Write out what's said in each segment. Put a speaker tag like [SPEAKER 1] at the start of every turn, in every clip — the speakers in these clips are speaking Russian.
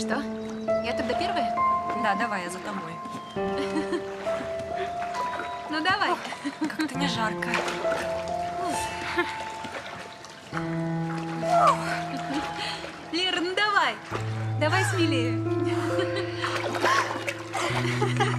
[SPEAKER 1] Ну что, я тогда первая?
[SPEAKER 2] Да, давай, я за тобой.
[SPEAKER 1] Ну давай.
[SPEAKER 2] Как-то не жарко.
[SPEAKER 1] Лера, ну давай. Давай смелее.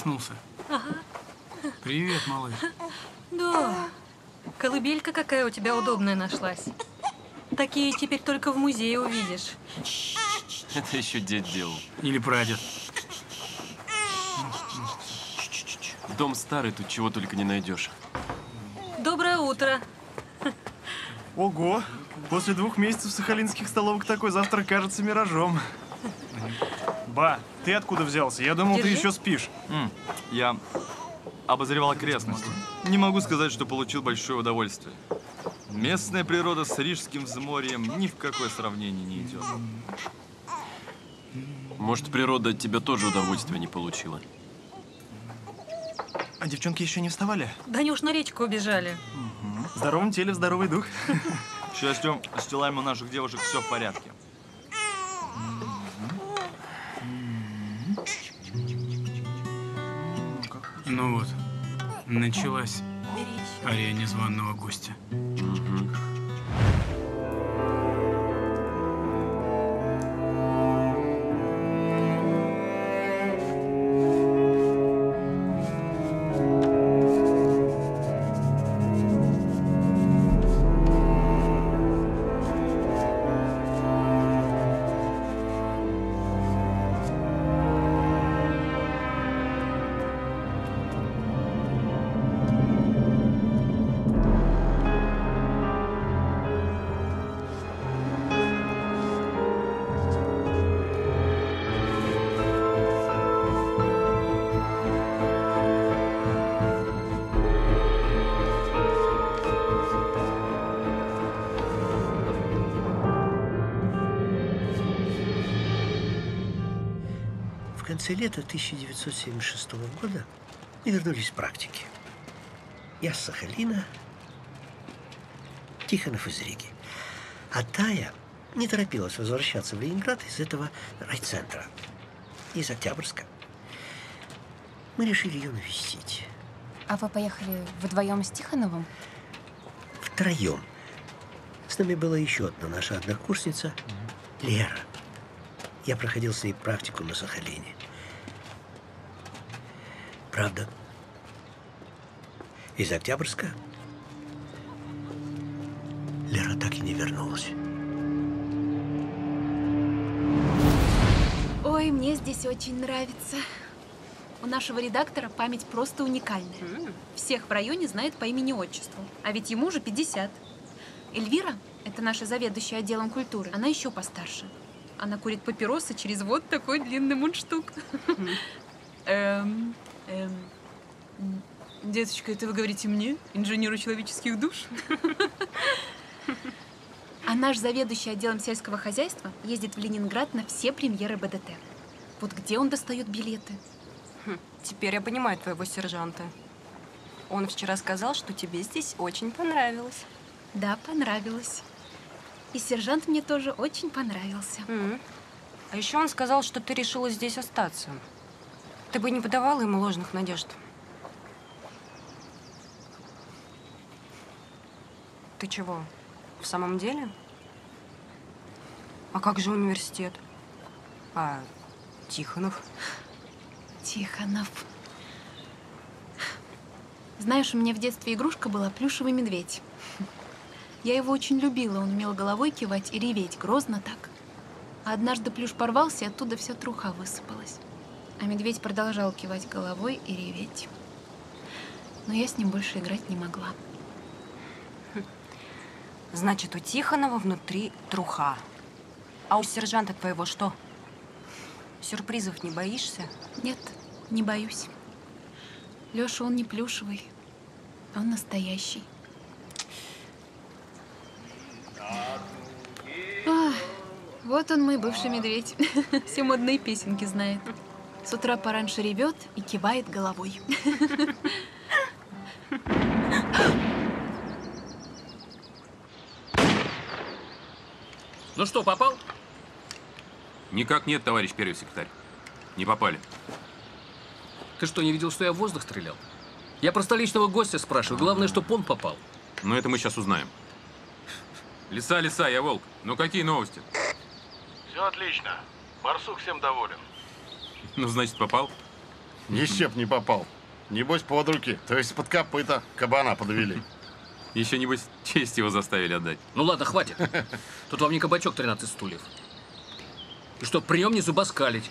[SPEAKER 3] Проснулся? Привет, малыш.
[SPEAKER 2] Да. Колыбелька какая у тебя удобная нашлась. Такие теперь только в музее увидишь.
[SPEAKER 4] Это еще дед делал.
[SPEAKER 3] Или прадед.
[SPEAKER 4] Дом старый, тут чего только не найдешь.
[SPEAKER 2] Доброе утро.
[SPEAKER 5] Ого! После двух месяцев сахалинских столовок такой завтрак кажется миражом. Ба, ты откуда взялся? Я думал, ты
[SPEAKER 2] Держи.
[SPEAKER 5] еще спишь.
[SPEAKER 6] М, Я обозревал окрестности. Не могу сказать, что получил большое удовольствие. Местная природа с рижским взморьем ни в какое сравнение не идет.
[SPEAKER 4] Может, природа от тебя тоже удовольствия не получила?
[SPEAKER 5] А девчонки еще не вставали?
[SPEAKER 2] Да они уж на речку убежали.
[SPEAKER 5] В здоровом теле здоровый дух.
[SPEAKER 6] К счастью, с телами у наших девушек все в порядке.
[SPEAKER 3] Ну вот, началась ария незваного гостя.
[SPEAKER 7] В конце лета 1976 года мы вернулись с практики. Я с Сахалина, Тихонов из Риги. А Тая не торопилась возвращаться в Ленинград из этого райцентра, из Октябрьска. Мы решили ее навестить.
[SPEAKER 1] А вы поехали вдвоем с Тихоновым?
[SPEAKER 7] Втроем. С нами была еще одна наша однокурсница, Лера. Я проходил с ней практику на Сахалине. Правда, из Октябрьска Лера так и не вернулась.
[SPEAKER 1] Ой, мне здесь очень нравится. У нашего редактора память просто уникальная. Всех в районе знают по имени-отчеству. А ведь ему уже 50. Эльвира — это наша заведующая отделом культуры. Она еще постарше. Она курит папиросы через вот такой длинный мундштук. Эм, эм, Деточка, это вы говорите мне, инженеру человеческих душ? А наш заведующий отделом сельского хозяйства ездит в Ленинград на все премьеры БДТ. Вот где он достает билеты?
[SPEAKER 2] Теперь я понимаю твоего сержанта. Он вчера сказал, что тебе здесь очень понравилось.
[SPEAKER 1] Да, понравилось. И сержант мне тоже очень понравился.
[SPEAKER 2] М. А еще он сказал, что ты решила здесь остаться. Ты бы не подавала ему ложных надежд. Ты чего, в самом деле? А как же университет? А Тихонов?
[SPEAKER 1] Тихонов. Знаешь, у меня в детстве игрушка была плюшевый медведь. Я его очень любила, он умел головой кивать и реветь, грозно так. А однажды плюш порвался, и оттуда вся труха высыпалась. А медведь продолжал кивать головой и реветь. Но я с ним больше играть не могла.
[SPEAKER 2] Значит, у Тихонова внутри труха. А у сержанта твоего что? Сюрпризов не боишься?
[SPEAKER 1] Нет, не боюсь. Лёша, он не плюшевый. Он настоящий. А, вот он мой бывший медведь. Все модные песенки знает. С утра пораньше ревет и кивает головой.
[SPEAKER 8] Ну что, попал?
[SPEAKER 9] Никак нет, товарищ первый секретарь. Не попали.
[SPEAKER 8] Ты что, не видел, что я в воздух стрелял? Я про столичного гостя спрашиваю. Главное, чтобы он попал.
[SPEAKER 9] Но это мы сейчас узнаем. Лиса, лиса, я волк. Ну какие новости?
[SPEAKER 10] Все отлично. Барсук всем доволен.
[SPEAKER 9] Ну, значит, попал?
[SPEAKER 10] Еще б не попал. Небось, под руки, то есть под копыта кабана подвели.
[SPEAKER 9] Еще, небось, честь его заставили отдать.
[SPEAKER 8] Ну ладно, хватит. Тут вам не кабачок 13 стульев. И что, при нем не зубоскалить.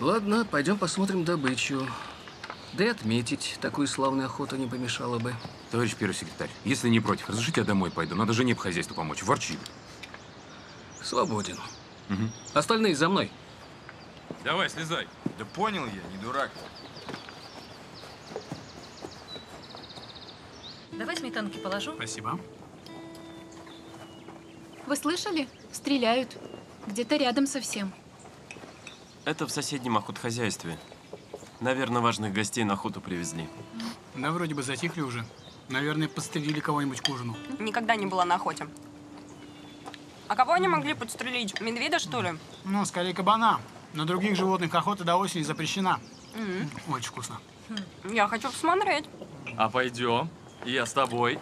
[SPEAKER 8] Ладно, пойдем посмотрим добычу. Да и отметить такую славную охоту не помешало бы.
[SPEAKER 9] Товарищ первый секретарь, если не против, разрешите я домой пойду. Надо жене по хозяйству помочь. Ворчит.
[SPEAKER 8] Свободен.
[SPEAKER 9] Мгм.
[SPEAKER 8] Остальные за мной.
[SPEAKER 9] Давай, слезай.
[SPEAKER 6] Да понял я, не дурак.
[SPEAKER 11] Давай сметанки положу.
[SPEAKER 3] Спасибо.
[SPEAKER 1] Вы слышали? Стреляют. Где-то рядом совсем.
[SPEAKER 4] Это в соседнем охотхозяйстве. Наверное, важных гостей на охоту привезли.
[SPEAKER 3] Да вроде бы затихли уже. Наверное, подстрелили кого-нибудь к ужину.
[SPEAKER 2] Никогда не была на охоте. А кого они могли подстрелить? Медведя, что ли?
[SPEAKER 3] Ну, скорее кабана. На других животных охота до осени запрещена.
[SPEAKER 2] М.
[SPEAKER 3] Очень вкусно.
[SPEAKER 2] Я хочу посмотреть.
[SPEAKER 6] А пойдем. Я с тобой.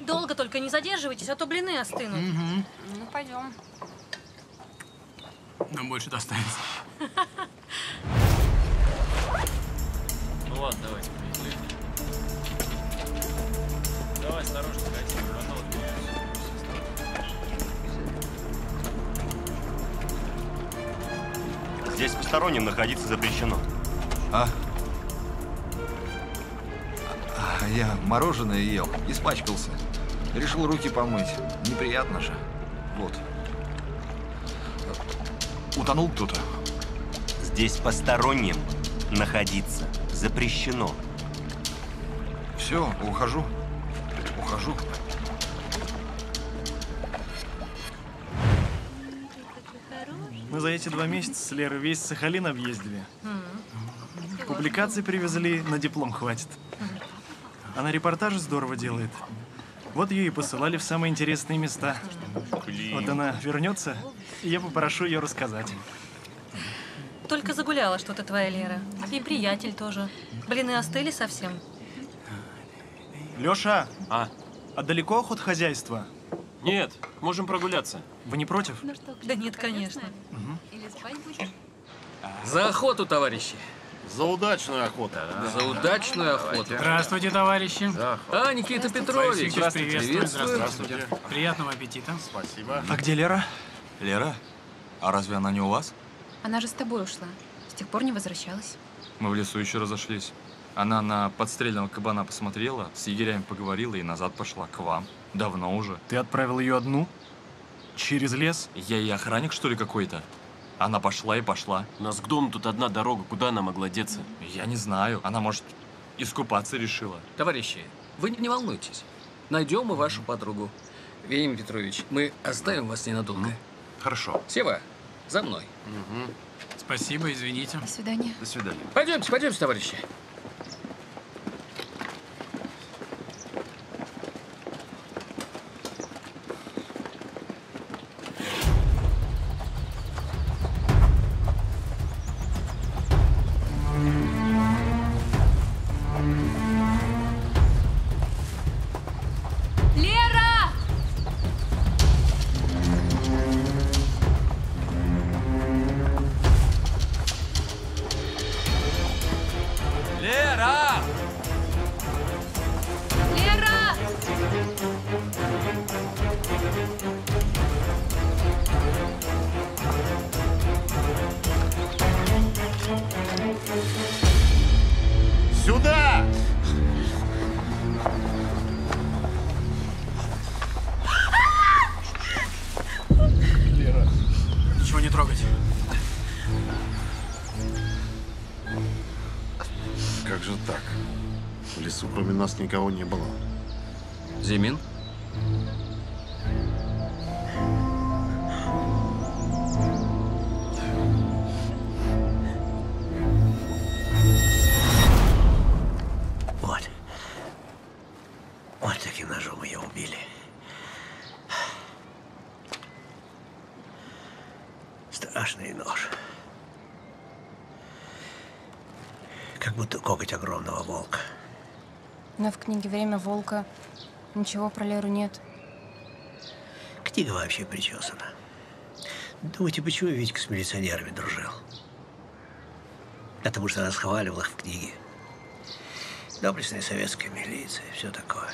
[SPEAKER 11] Долго только не задерживайтесь, а то блины остынут.
[SPEAKER 2] Ну, пойдем.
[SPEAKER 3] Нам больше достанется.
[SPEAKER 5] Ну ладно, давайте, поехали. Давай, осторожно, катись,
[SPEAKER 10] Здесь посторонним находиться запрещено.
[SPEAKER 6] А? А, Я мороженое ел, испачкался. Решил руки помыть. Неприятно же. Вот. Утонул кто-то.
[SPEAKER 10] Здесь посторонним находиться запрещено.
[SPEAKER 6] Все, ухожу. Ухожу.
[SPEAKER 5] За эти два месяца с Лерой весь Сахалин объездили. Публикаций привезли, на диплом хватит. Она репортажи здорово делает. Вот ее и посылали в самые интересные места. Вот она вернется, и я попрошу ее рассказать.
[SPEAKER 11] Только загуляла что-то твоя Лера. И приятель тоже. Блины остыли совсем.
[SPEAKER 5] Леша,
[SPEAKER 4] А?
[SPEAKER 5] а далеко охот хозяйства?
[SPEAKER 4] Нет, можем прогуляться.
[SPEAKER 5] Вы не против?
[SPEAKER 11] Да нет, конечно.
[SPEAKER 8] За охоту, товарищи.
[SPEAKER 10] За удачную охоту.
[SPEAKER 8] За удачную охоту.
[SPEAKER 3] Здравствуйте, товарищи.
[SPEAKER 8] А, Никита Петрович.
[SPEAKER 3] Здравствуйте, приветствую.
[SPEAKER 8] Приветствую.
[SPEAKER 3] Здравствуйте. Приятного аппетита.
[SPEAKER 10] Спасибо.
[SPEAKER 5] А где Лера?
[SPEAKER 6] Лера, а разве она не у вас?
[SPEAKER 1] Она же с тобой ушла. С тех пор не возвращалась.
[SPEAKER 6] Мы в лесу еще разошлись. Она на подстрельного кабана посмотрела, с егерями поговорила и назад пошла к вам. Давно уже.
[SPEAKER 5] Ты отправил ее одну? Через лес?
[SPEAKER 6] Я и охранник, что ли, какой-то? Она пошла и пошла.
[SPEAKER 4] У нас к дому тут одна дорога. Куда она могла деться?
[SPEAKER 6] Я не знаю. Она, может, искупаться решила.
[SPEAKER 8] Товарищи, вы не волнуйтесь. Найдем мы вашу подругу. Вениамин Петрович, мы оставим вас ненадолго.
[SPEAKER 6] Хорошо.
[SPEAKER 8] Сева, за мной.
[SPEAKER 3] Спасибо, извините.
[SPEAKER 1] До свидания.
[SPEAKER 6] До свидания.
[SPEAKER 8] Пойдемте, пойдемте, товарищи.
[SPEAKER 10] Никого не было.
[SPEAKER 12] Книге «Время волка» ничего про Леру нет.
[SPEAKER 7] Книга вообще причесана. Думаете, почему Витька с милиционерами дружил? Потому что она схваливала их в книге. Доблестная советская милиция, все такое.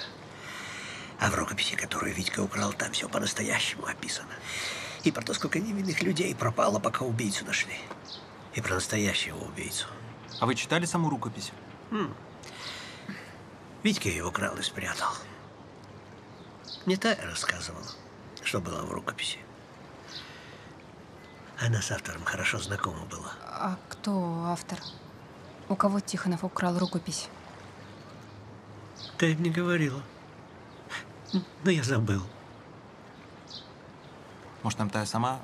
[SPEAKER 7] А в рукописи, которую Витька украл, там все по-настоящему описано. И про то, сколько невинных людей пропало, пока убийцу нашли. И про настоящего убийцу.
[SPEAKER 13] А вы читали саму рукопись?
[SPEAKER 7] М. Витька ее украл и спрятал. Не Тая рассказывала, что было в рукописи. Она с автором хорошо знакома была.
[SPEAKER 12] А кто автор? У кого Тихонов украл рукопись?
[SPEAKER 7] Ты мне говорила. Но я забыл.
[SPEAKER 13] Может, нам Тая сама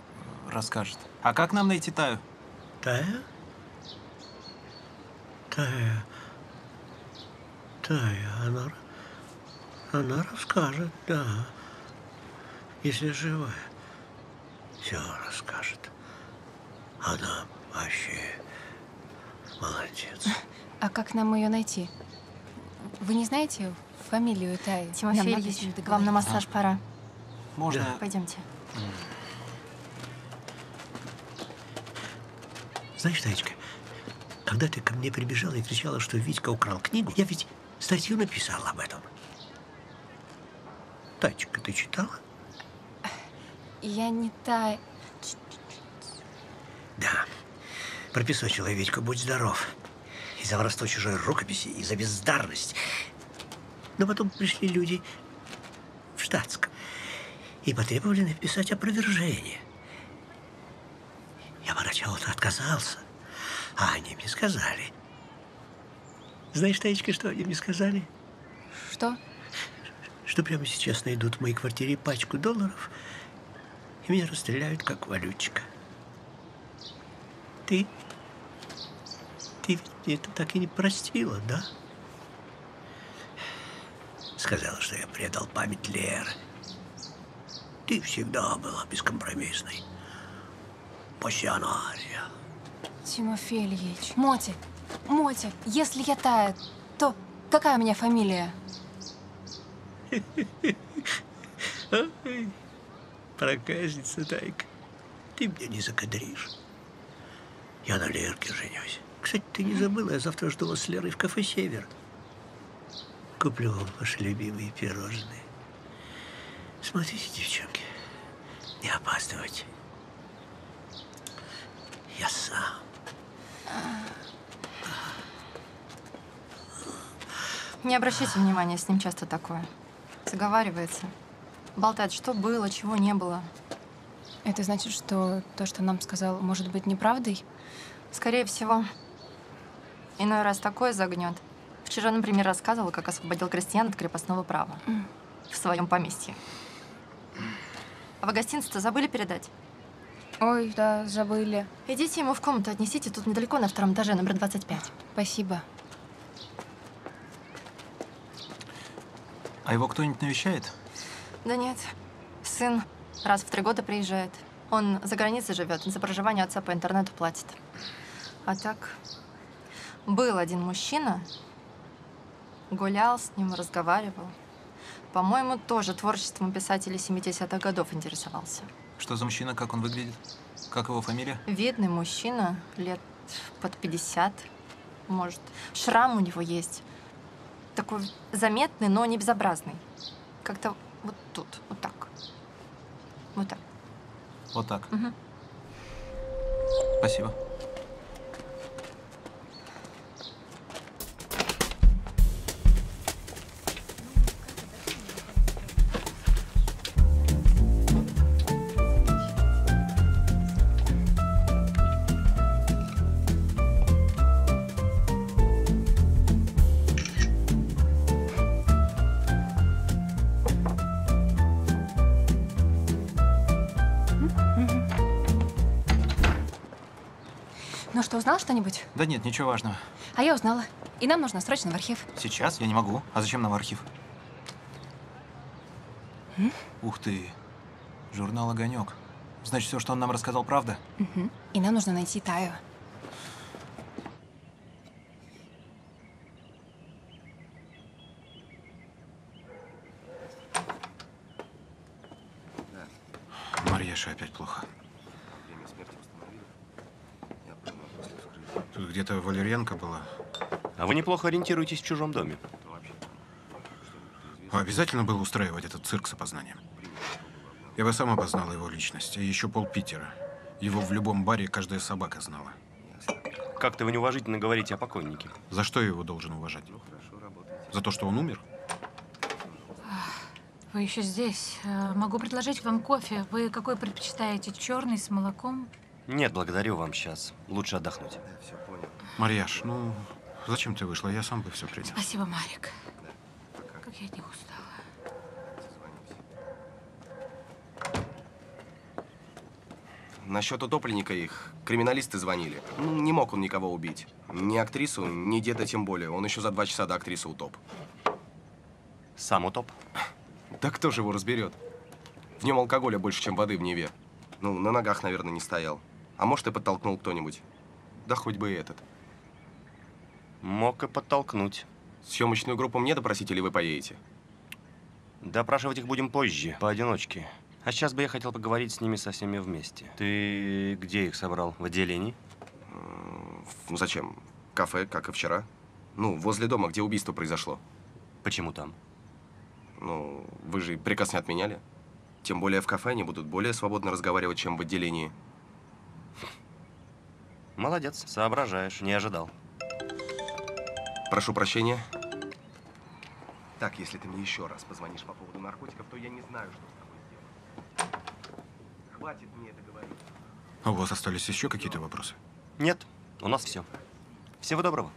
[SPEAKER 13] э, расскажет. А как нам найти Таю?
[SPEAKER 7] Тая? Тая. Тая, она, она расскажет, да. Если живая. Все расскажет. Она вообще молодец.
[SPEAKER 12] А как нам ее найти? Вы не знаете фамилию Таи? Нам
[SPEAKER 14] Тимофей Ильич, вам на массаж пора.
[SPEAKER 13] Можно?
[SPEAKER 7] Да.
[SPEAKER 14] Пойдемте.
[SPEAKER 7] Знаешь, Таечка, когда ты ко мне прибежала и кричала, что Витька украл книгу, я ведь статью написал об этом. Таечка, ты читала?
[SPEAKER 12] Я не Тая.
[SPEAKER 7] Да. Пропесочила Витьку, будь здоров. И за воровство чужой рукописи, и за бездарность. Но потом пришли люди в штатском и потребовали написать опровержение. Я поначалу-то отказался, а они мне сказали. Знаешь, Таечка, что они мне сказали?
[SPEAKER 12] Что?
[SPEAKER 7] Что прямо сейчас найдут в моей квартире пачку долларов и меня расстреляют как валютчика. Ты? Ты ведь мне это так и не простила, да? Сказала, что я предал память Леры. Ты всегда была бескомпромиссной. Пассионария.
[SPEAKER 12] Тимофей Ильич. Моти, Моти, если я Тая, то какая у меня фамилия?
[SPEAKER 7] Ай, проказница, Тайка. Ты меня не закадришь. Я на Лерке женюсь. Кстати, ты не забыла, я завтра жду вас с Лерой в кафе «Север». Куплю вам ваши любимые пирожные. Смотрите, девчонки, не опаздывайте. Я сам.
[SPEAKER 14] Не обращайте внимания, с ним часто такое. Заговаривается. Болтает, что было, чего не было.
[SPEAKER 12] Это значит, что то, что нам сказал, может быть неправдой?
[SPEAKER 14] Скорее всего. Иной раз такое загнет. Вчера, например, рассказывал, как освободил крестьян от крепостного права в своем поместье. А вы гостинцы-то забыли передать?
[SPEAKER 12] Ой, да, забыли.
[SPEAKER 14] Идите ему в комнату, отнесите, тут недалеко, на втором этаже, номер 25.
[SPEAKER 12] Спасибо.
[SPEAKER 13] А его кто-нибудь навещает?
[SPEAKER 14] Да нет. Сын раз в три года приезжает. Он за границей живет, за проживание отца по интернету платит. А так, был один мужчина, гулял с ним, разговаривал. По-моему, тоже творчеством писателей 70-х годов интересовался.
[SPEAKER 13] Что за мужчина, как он выглядит? Как его фамилия?
[SPEAKER 14] Видный мужчина, лет под 50, может. Шрам у него есть. Такой заметный, но не безобразный. Как-то вот тут, вот так. Вот так.
[SPEAKER 13] Вот так.
[SPEAKER 14] Мгм.
[SPEAKER 13] Спасибо.
[SPEAKER 12] Ну что, узнал что-нибудь?
[SPEAKER 13] Да нет, ничего важного.
[SPEAKER 12] А я узнала. И нам нужно срочно в архив.
[SPEAKER 13] Сейчас я не могу. А зачем нам архив?
[SPEAKER 12] М?
[SPEAKER 13] Ух ты. Журнал «Огонек». Значит, все, что он нам рассказал, правда?
[SPEAKER 12] Мгм. И нам нужно найти Таю.
[SPEAKER 15] Марьяша опять плохо. Где-то Валерьянка была.
[SPEAKER 10] А вы неплохо ориентируетесь в чужом доме.
[SPEAKER 15] Обязательно было устраивать этот цирк с опознанием. Я бы сам опознал его личность, а еще пол Питера. Его в любом баре каждая собака знала.
[SPEAKER 10] Как-то вы неуважительно говорите о покойнике.
[SPEAKER 15] За что я его должен уважать? За то, что он умер?
[SPEAKER 16] Вы еще здесь. Э, Могу предложить вам кофе. Вы какой предпочитаете? Черный с молоком?
[SPEAKER 10] Нет, благодарю вам сейчас. Лучше отдохнуть.
[SPEAKER 15] Марьяш, ну, зачем ты вышла? Я сам бы все принял.
[SPEAKER 16] Спасибо, Марик. Как я от них устала.
[SPEAKER 17] Насчет утопленника их криминалисты звонили. Ну, Не мог он никого убить. Ни актрису, ни деда тем более. Он еще за два часа до актрисы утоп.
[SPEAKER 10] Сам утоп?
[SPEAKER 17] Да кто же его разберет? В нем алкоголя больше, чем воды в Неве. Ну, на ногах, наверное, не стоял. А может, и подтолкнул кто-нибудь. Да хоть бы и этот.
[SPEAKER 10] Мог и подтолкнуть.
[SPEAKER 17] Съемочную группу мне допросить или вы поедете?
[SPEAKER 10] Допрашивать их будем позже, поодиночке. А сейчас бы я хотел поговорить с ними со всеми вместе. Ты где их собрал? В отделении?
[SPEAKER 17] Ну зачем? Кафе, как и вчера. Ну, возле дома, где убийство произошло.
[SPEAKER 10] Почему там?
[SPEAKER 17] Ну, вы же приказ не отменяли. Тем более в кафе они будут более свободно разговаривать, чем в отделении.
[SPEAKER 10] Молодец, соображаешь, не ожидал.
[SPEAKER 17] Прошу прощения. Так, если ты мне еще раз позвонишь по поводу наркотиков, то я не знаю, что с тобой сделать. Хватит мне это говорить.
[SPEAKER 15] А у вас остались еще какие-то вопросы?
[SPEAKER 10] Нет, у нас все. Всего доброго.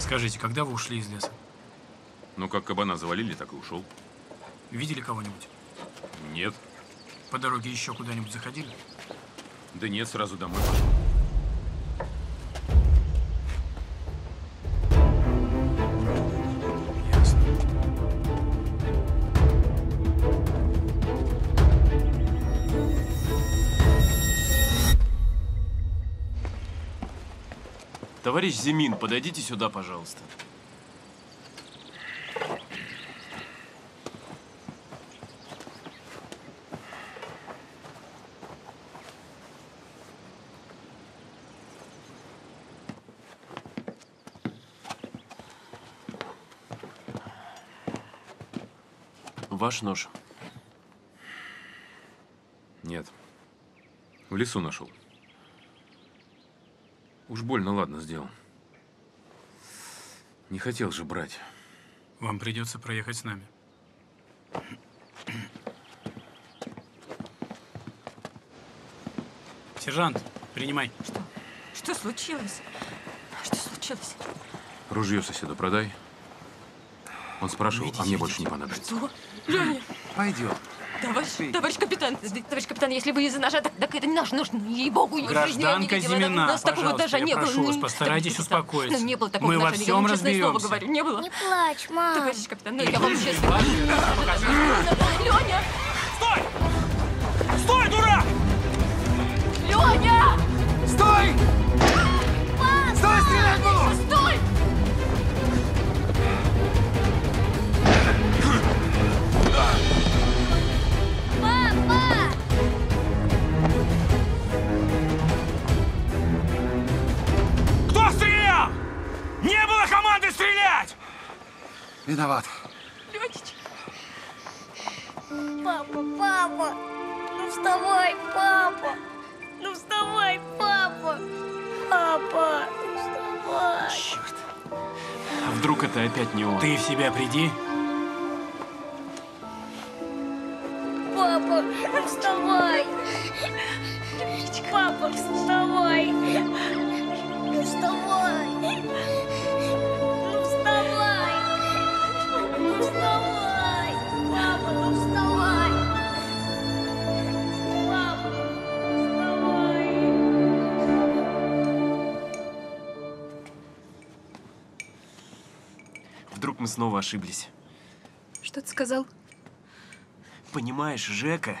[SPEAKER 3] Скажите, когда вы ушли из леса?
[SPEAKER 18] Ну, как кабана завалили, так и ушел.
[SPEAKER 3] Видели кого-нибудь?
[SPEAKER 18] Нет.
[SPEAKER 3] По дороге еще куда-нибудь заходили?
[SPEAKER 18] Да нет, сразу домой пошел.
[SPEAKER 4] Товарищ Зимин, подойдите сюда, пожалуйста. Ваш нож.
[SPEAKER 18] Нет. В лесу нашел. Уж больно ладно сделал. Не хотел же брать.
[SPEAKER 3] Вам придется проехать с нами. Сержант, принимай.
[SPEAKER 16] Что случилось? Что случилось?
[SPEAKER 18] Ружье соседу продай. Он спрашивал, а мне больше не понадобится.
[SPEAKER 16] Что? Леня!
[SPEAKER 18] Пойдем.
[SPEAKER 16] Товарищ, товарищ капитан, товарищ капитан, если вы из-за ножа, так, так это не наш нож, ей-богу, ни в жизни я не
[SPEAKER 3] Гражданка
[SPEAKER 16] видела.
[SPEAKER 3] Зимина,
[SPEAKER 16] У нас такого даже
[SPEAKER 3] я
[SPEAKER 16] не было.
[SPEAKER 3] прошу вас,
[SPEAKER 16] Ну,
[SPEAKER 3] постарайтесь успокоиться.
[SPEAKER 16] Ну, не было такого
[SPEAKER 3] Мы во
[SPEAKER 16] я
[SPEAKER 3] всем
[SPEAKER 16] вам честное слово
[SPEAKER 3] разберемся.
[SPEAKER 16] говорю, не было.
[SPEAKER 19] Не плачь, мам.
[SPEAKER 16] Товарищ капитан, ну
[SPEAKER 3] Не
[SPEAKER 16] я вам честно
[SPEAKER 3] я покажу.
[SPEAKER 16] Леня!
[SPEAKER 3] Стой, дурак!
[SPEAKER 16] Леня!
[SPEAKER 3] Стой!
[SPEAKER 16] Стой,
[SPEAKER 17] Виноват.
[SPEAKER 19] Папа, папа! Ну вставай, папа! Ну вставай, папа! Папа, ну вставай!
[SPEAKER 4] Черт. А вдруг это опять не он?
[SPEAKER 3] Ты в себя приди.
[SPEAKER 4] Снова ошиблись.
[SPEAKER 1] Что ты сказал?
[SPEAKER 4] Понимаешь, Жека,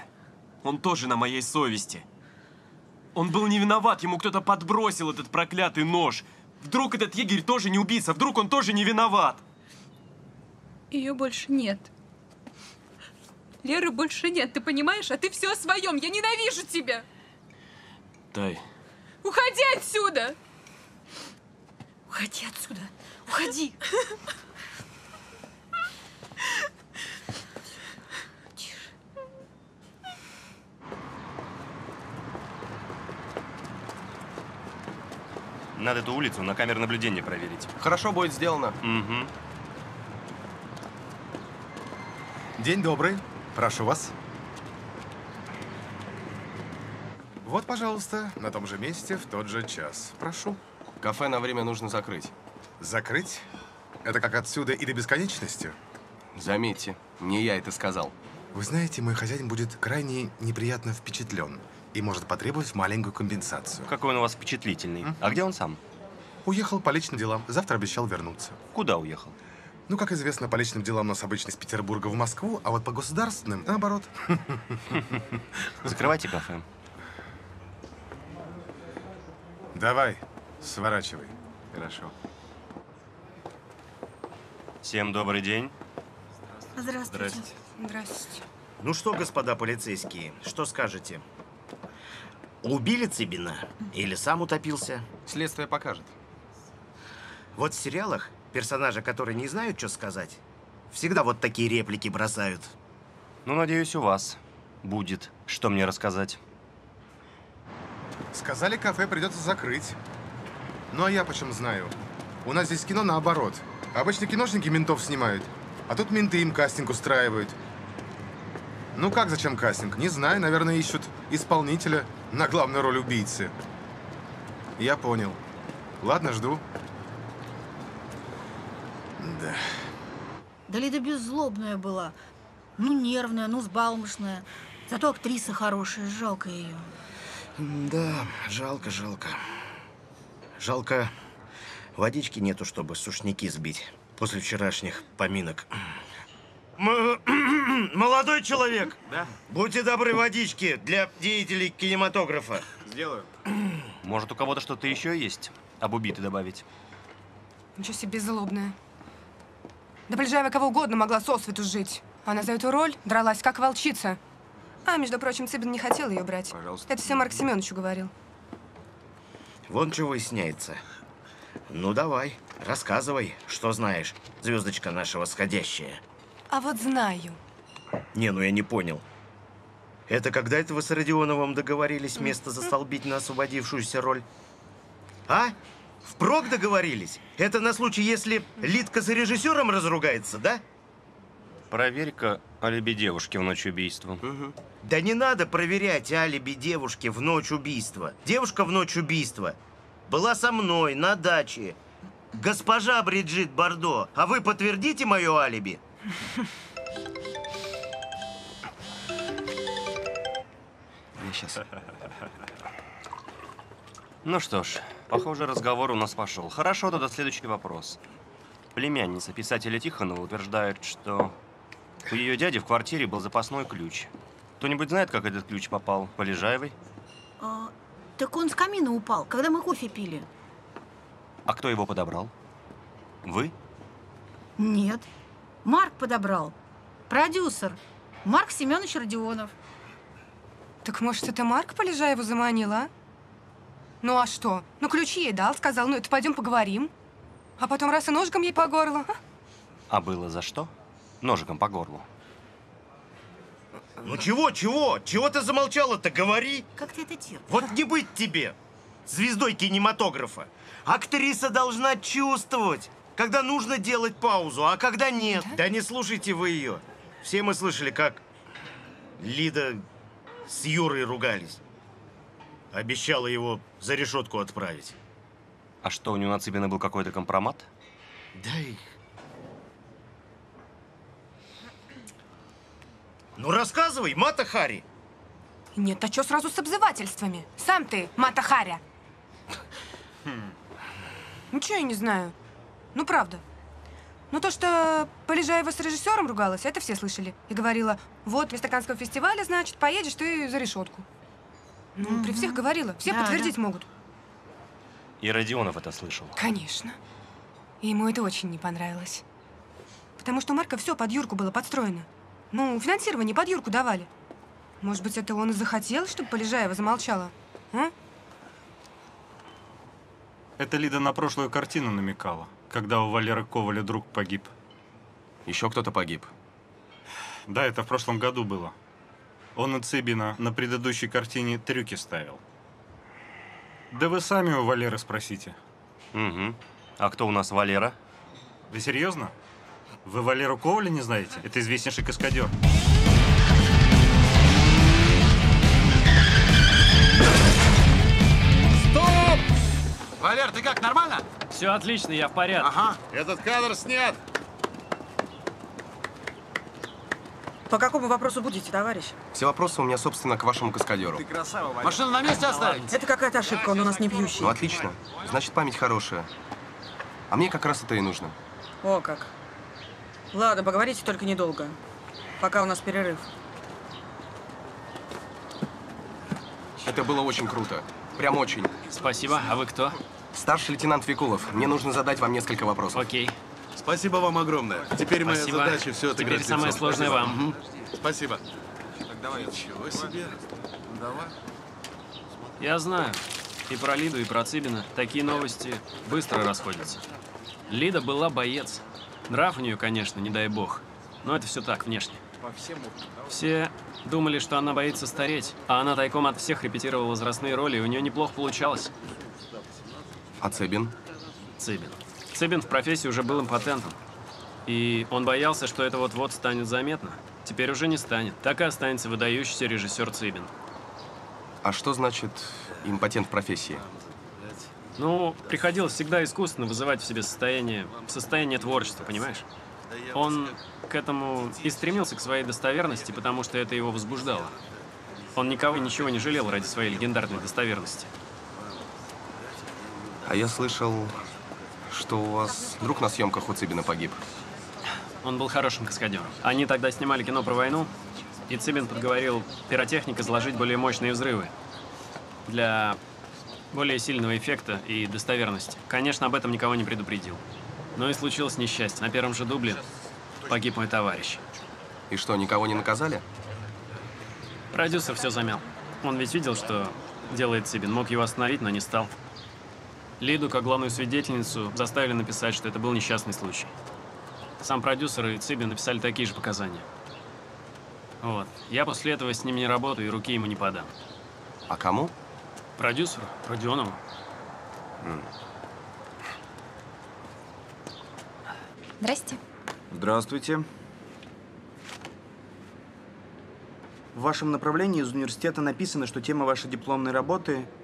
[SPEAKER 4] он тоже на моей совести. Он был не виноват, ему кто-то подбросил этот проклятый нож. Вдруг этот егерь тоже не убийца, вдруг он тоже не виноват.
[SPEAKER 1] Ее больше нет. Леры больше нет, ты понимаешь? А ты все о своем. Я ненавижу тебя.
[SPEAKER 4] Тай,
[SPEAKER 1] Уходи отсюда!
[SPEAKER 11] Уходи отсюда. Уходи.
[SPEAKER 10] Надо эту улицу на камеры наблюдения проверить.
[SPEAKER 20] Хорошо будет сделано.
[SPEAKER 10] Угу.
[SPEAKER 21] День добрый. Прошу вас. Вот, пожалуйста, на том же месте в тот же час. Прошу.
[SPEAKER 20] Кафе на время нужно закрыть.
[SPEAKER 21] Закрыть? Это как отсюда и до бесконечности?
[SPEAKER 20] Заметьте, не я это сказал.
[SPEAKER 21] Вы знаете, мой хозяин будет крайне неприятно впечатлен и может потребовать маленькую компенсацию.
[SPEAKER 10] Какой он у вас впечатлительный. А где он сам?
[SPEAKER 21] Уехал по личным делам. Завтра обещал вернуться.
[SPEAKER 10] Куда уехал?
[SPEAKER 21] Ну, как известно, по личным делам у нас обычно из Петербурга в Москву, а вот по государственным, наоборот.
[SPEAKER 10] Закрывайте кафе.
[SPEAKER 21] Давай, сворачивай.
[SPEAKER 10] Хорошо. Всем добрый день.
[SPEAKER 22] Здравствуйте.
[SPEAKER 23] Здравствуйте.
[SPEAKER 24] Ну что, господа полицейские, что скажете? Убили Цыбина? Или сам утопился?
[SPEAKER 20] Следствие покажет.
[SPEAKER 24] Вот в сериалах персонажи, которые не знают, что сказать, всегда вот такие реплики бросают.
[SPEAKER 10] Ну, надеюсь, у вас будет, что мне рассказать.
[SPEAKER 21] Сказали, кафе придется закрыть. Ну, а я почем знаю? У нас здесь кино наоборот. Обычно киношники ментов снимают, а тут менты им кастинг устраивают. Ну как зачем кастинг? Не знаю, наверное, ищут исполнителя на главную роль убийцы. Я понял. Ладно, жду. Да.
[SPEAKER 22] Да Лида беззлобная была. Ну, нервная, ну, сбалмошная. Зато актриса хорошая, жалко ее.
[SPEAKER 24] Да, жалко, жалко. Жалко, водички нету, чтобы сушняки сбить после вчерашних поминок. М- Молодой человек!
[SPEAKER 20] Да?
[SPEAKER 24] Будьте добры, водички для деятелей кинематографа.
[SPEAKER 20] Сделаю.
[SPEAKER 10] Может, у кого-то что-то еще есть? Об убитой добавить.
[SPEAKER 23] Ничего себе беззлобная. Да Полежаева кого угодно могла сосвету жить. Она за эту роль дралась, как волчица. А, между прочим, Цыбин не хотел ее брать.
[SPEAKER 20] Пожалуйста.
[SPEAKER 23] Это все Марк Семеновичу говорил.
[SPEAKER 24] Вон что выясняется. Ну давай, рассказывай, что знаешь, звездочка наша восходящая.
[SPEAKER 23] А вот знаю.
[SPEAKER 24] Не, ну я не понял. Это когда это вы с Родионовым договорились место застолбить на освободившуюся роль? А? Впрок договорились? Это на случай, если Литка за режиссером разругается, да?
[SPEAKER 10] Проверь-ка алиби девушки в ночь убийства.
[SPEAKER 24] Да не надо проверять алиби девушки в ночь убийства. Девушка в ночь убийства была со мной на даче. Госпожа Бриджит Бардо, а вы подтвердите мое алиби?
[SPEAKER 10] Я сейчас. Ну что ж, похоже, разговор у нас пошел. Хорошо, тогда следующий вопрос. Племянница писателя Тихонова утверждает, что у ее дяди в квартире был запасной ключ. Кто-нибудь знает, как этот ключ попал? Полежаевой?
[SPEAKER 22] А, так он с камина упал, когда мы кофе пили.
[SPEAKER 10] А кто его подобрал? Вы?
[SPEAKER 22] Нет. Марк подобрал. Продюсер. Марк Семенович Родионов.
[SPEAKER 23] Так может, это Марк Полежаеву заманил, а? Ну а что? Ну ключи ей дал, сказал, ну это пойдем поговорим. А потом раз и ножиком ей по горло. А?
[SPEAKER 10] А было за что? Ножиком по горлу.
[SPEAKER 24] Ну чего, чего? Чего ты замолчала-то? Говори.
[SPEAKER 22] Как ты это терпишь?
[SPEAKER 24] Вот не быть тебе, звездой кинематографа. Актриса должна чувствовать, когда нужно делать паузу, а когда нет. Да, не слушайте вы ее. Все мы слышали, как Лида с Юрой ругались. Обещала его за решетку отправить.
[SPEAKER 10] А что, у него на Цыбина был какой-то компромат?
[SPEAKER 24] Да и... Ну рассказывай, Мата Хари.
[SPEAKER 23] Нет, а что сразу с обзывательствами? Сам ты, Мата Харя. Ничего я не знаю. Ну, правда. Ну, то, что Полежаева с режиссером ругалась, это все слышали. И говорила, вот, вместо Канского фестиваля, значит, поедешь ты за решетку. Ну, при всех говорила, все
[SPEAKER 10] Да,
[SPEAKER 23] подтвердить
[SPEAKER 10] да.
[SPEAKER 23] могут.
[SPEAKER 10] И Родионов это слышал.
[SPEAKER 23] Конечно. И ему это очень не понравилось. Потому что у Марка все под Юрку было подстроено. Ну, финансирование под Юрку давали. Может быть, это он и захотел, чтобы Полежаева замолчала? А?
[SPEAKER 25] Это Лида на прошлую картину намекала, когда у Валеры Коваля друг погиб.
[SPEAKER 17] Еще кто-то погиб.
[SPEAKER 25] Да, это в прошлом году было. Он и Цыбина на предыдущей картине трюки ставил. Да вы сами у Валеры спросите.
[SPEAKER 10] Угу. А кто у нас Валера?
[SPEAKER 25] Вы серьезно? Вы Валеру Коваля не знаете? Это известнейший каскадер.
[SPEAKER 26] Валер, ты как, нормально?
[SPEAKER 27] Все отлично, я в порядке.
[SPEAKER 28] Ага. Этот кадр снят.
[SPEAKER 2] По какому вопросу будете, товарищ?
[SPEAKER 17] Все вопросы у меня, собственно, к вашему каскадеру.
[SPEAKER 2] Ты красава,
[SPEAKER 26] Машину на месте оставить?
[SPEAKER 2] Это какая-то ошибка, он у нас не пьющий.
[SPEAKER 17] Ну, отлично. Значит, память хорошая. А мне как раз это и нужно.
[SPEAKER 2] О, как. Ладно, поговорите только недолго. Пока у нас перерыв.
[SPEAKER 17] Это было очень круто. Прям очень.
[SPEAKER 27] Спасибо. А вы кто?
[SPEAKER 17] Старший лейтенант Викулов. Мне нужно задать вам несколько вопросов.
[SPEAKER 27] Окей.
[SPEAKER 28] Спасибо вам огромное. Теперь моя
[SPEAKER 27] Спасибо.
[SPEAKER 28] задача все
[SPEAKER 27] Теперь
[SPEAKER 28] отыграть
[SPEAKER 27] самое
[SPEAKER 28] лицом.
[SPEAKER 27] сложное
[SPEAKER 28] Спасибо.
[SPEAKER 27] вам.
[SPEAKER 28] Мгм. Спасибо. Так давай. Ничего себе. Давай.
[SPEAKER 27] Я знаю. И про Лиду, и про Цыбина. Такие новости быстро расходятся. Лида была боец. Нрав у нее, конечно, не дай бог. Но это все так, внешне. Все думали, что она боится стареть, а она тайком от всех репетировала возрастные роли, и у нее неплохо получалось.
[SPEAKER 17] А Цебин?
[SPEAKER 27] Цыбин. Цыбин в профессии уже был импотентом. И он боялся, что это вот-вот станет заметно. Теперь уже не станет. Так и останется выдающийся режиссер Цыбин.
[SPEAKER 17] А что значит импотент в профессии?
[SPEAKER 27] Ну, приходилось всегда искусственно вызывать в себе состояние, состояние творчества, понимаешь? Он к этому и стремился к своей достоверности, потому что это его возбуждало. Он никого и ничего не жалел ради своей легендарной достоверности.
[SPEAKER 17] А я слышал, что у вас друг на съемках у Цыбина погиб.
[SPEAKER 27] Он был хорошим каскадером. Они тогда снимали кино про войну, и Цыбин подговорил пиротехника заложить более мощные взрывы для более сильного эффекта и достоверности. Конечно, об этом никого не предупредил. Но и случилось несчастье. На первом же дубле погиб мой товарищ.
[SPEAKER 17] И что, никого не наказали?
[SPEAKER 27] Продюсер все замял. Он ведь видел, что делает Цыбин. Мог его остановить, но не стал. Лиду, как главную свидетельницу, заставили написать, что это был несчастный случай. Сам продюсер и Цыбин написали такие же показания. Вот. Я после этого с ним не работаю и руки ему не подам.
[SPEAKER 17] А кому?
[SPEAKER 27] Продюсеру, Родионову.
[SPEAKER 12] Здрасте.
[SPEAKER 29] Здравствуйте. В вашем направлении из университета написано, что тема вашей дипломной работы –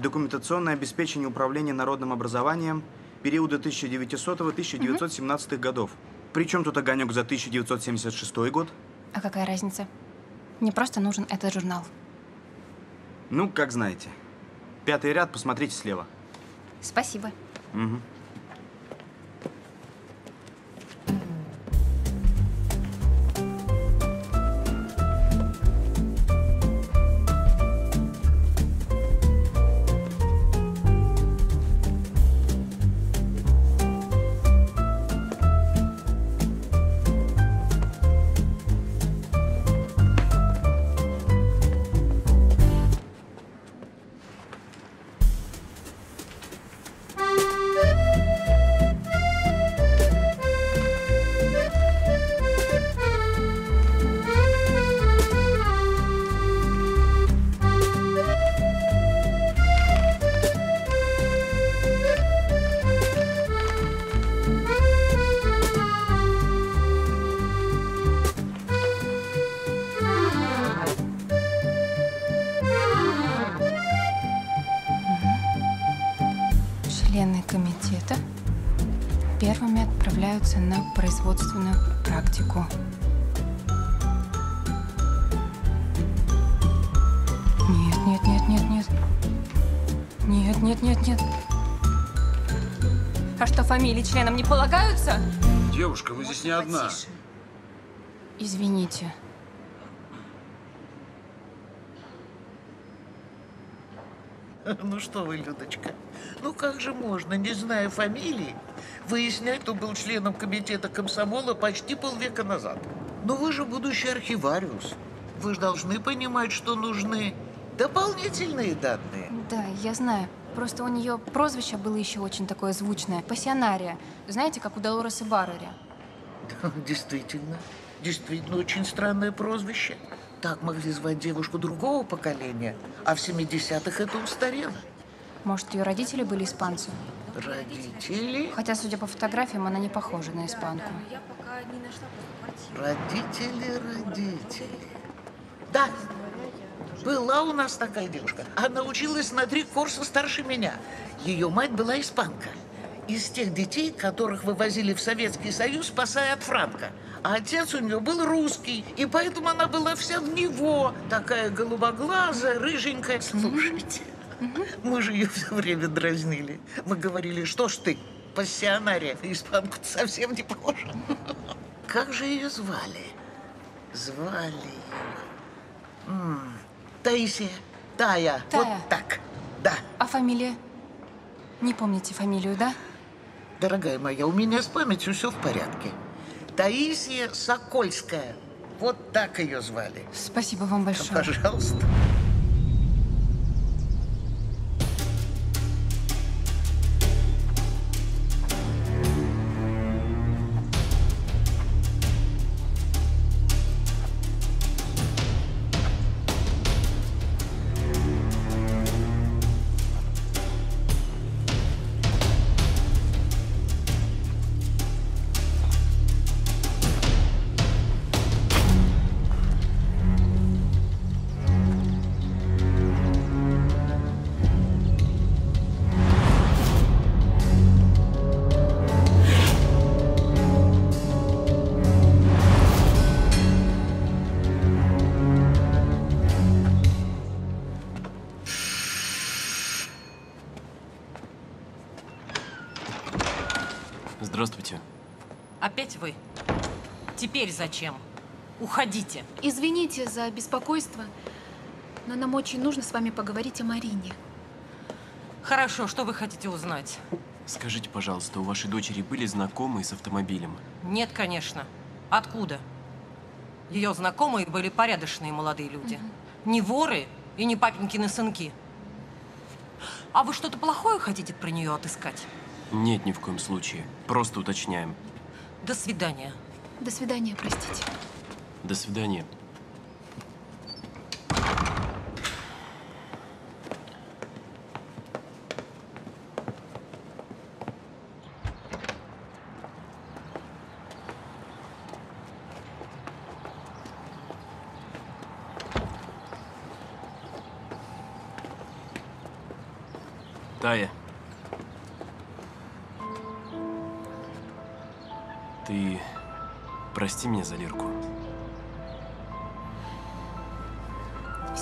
[SPEAKER 29] документационное обеспечение управления народным образованием периода 1900-1917 годов. Причем тут огонек за 1976 год?
[SPEAKER 12] А какая разница? Мне просто нужен этот журнал.
[SPEAKER 29] Ну, как знаете. Пятый ряд, посмотрите слева.
[SPEAKER 12] Спасибо.
[SPEAKER 29] Мгм.
[SPEAKER 12] Нет, нет, нет. А что, фамилии членам не полагаются?
[SPEAKER 30] Девушка, вы здесь не одна.
[SPEAKER 12] Извините.
[SPEAKER 31] Ну что вы, Людочка, ну как же можно, не зная фамилии, выяснять, кто был членом комитета комсомола почти полвека назад? Ну вы же будущий архивариус. Вы же должны понимать, что нужны дополнительные данные.
[SPEAKER 12] Да, я знаю. Просто у нее прозвище было еще очень такое звучное. Пассионария. Знаете, как у Долореса Баррери.
[SPEAKER 31] Действительно, действительно очень странное прозвище. Так могли звать девушку другого поколения, а в 70-х это устарело.
[SPEAKER 12] Может, ее родители были испанцы?
[SPEAKER 31] Родители?
[SPEAKER 12] Хотя, судя по фотографиям, она не похожа на испанку.
[SPEAKER 31] Родители, родители. Да, была у нас такая девушка. Она училась на три курса старше меня. Ее мать была испанка. Из тех детей, которых вывозили в Советский Союз, спасая от Франка. А отец у нее был русский, и поэтому она была вся в него. Такая голубоглазая, рыженькая. Слушайте, мы же ее все время дразнили. Мы говорили, что ж ты, пассионария, испанку совсем не похожа. Как же ее звали? Звали ее... Таисия. Тая.
[SPEAKER 12] Тая.
[SPEAKER 31] Вот так. Да.
[SPEAKER 12] А фамилия? Не помните фамилию, да?
[SPEAKER 31] Дорогая моя, у меня с памятью все в порядке. Таисия Сокольская. Вот так ее звали.
[SPEAKER 12] Спасибо вам большое.
[SPEAKER 31] Пожалуйста.
[SPEAKER 32] Уходите.
[SPEAKER 1] Извините за беспокойство, но нам очень нужно с вами поговорить о Марине.
[SPEAKER 32] Хорошо, что вы хотите узнать?
[SPEAKER 4] Скажите, пожалуйста, у вашей дочери были знакомые с автомобилем?
[SPEAKER 32] Нет, конечно. Откуда? Ее знакомые были порядочные молодые люди. Не воры и не папенькины сынки. А вы что-то плохое хотите про нее отыскать?
[SPEAKER 4] Нет, ни в коем случае. Просто уточняем.
[SPEAKER 32] До свидания.
[SPEAKER 1] До свидания, простите.
[SPEAKER 4] До свидания. Тая. Ты прости меня за Лирку.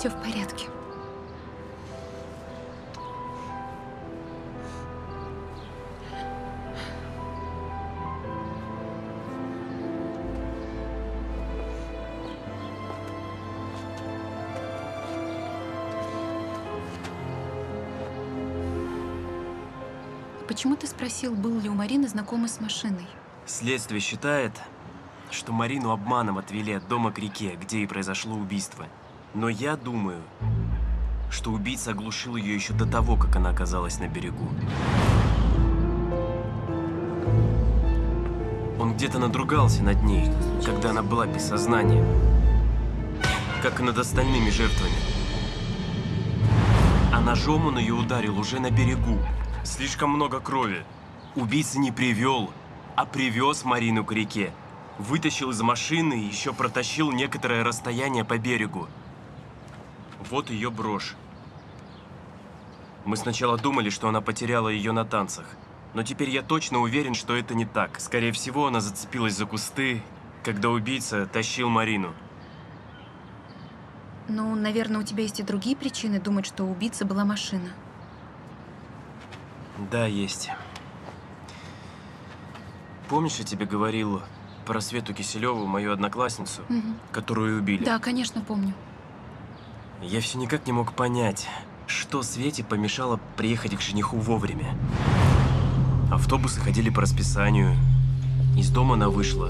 [SPEAKER 1] Все в порядке. Почему ты спросил, был ли у Марины знакомый с машиной?
[SPEAKER 4] Следствие считает, что Марину обманом отвели от дома к реке, где и произошло убийство. Но я думаю, что убийца оглушил ее еще до того, как она оказалась на берегу. Он где-то надругался над ней, когда она была без сознания, как и над остальными жертвами. А ножом он ее ударил уже на берегу. Слишком много крови. Убийца не привел, а привез Марину к реке. Вытащил из машины и еще протащил некоторое расстояние по берегу. Вот ее брошь. Мы сначала думали, что она потеряла ее на танцах. Но теперь я точно уверен, что это не так. Скорее всего, она зацепилась за кусты, когда убийца тащил Марину.
[SPEAKER 1] Ну, наверное, у тебя есть и другие причины думать, что у убийцы была машина.
[SPEAKER 4] Да, есть. помнишь, я тебе говорил про Свету Киселеву, мою одноклассницу,
[SPEAKER 1] Мгм.
[SPEAKER 4] которую убили?
[SPEAKER 1] Да, конечно, помню.
[SPEAKER 4] Я все никак не мог понять, что Свете помешало приехать к жениху вовремя. Автобусы ходили по расписанию. Из дома она вышла,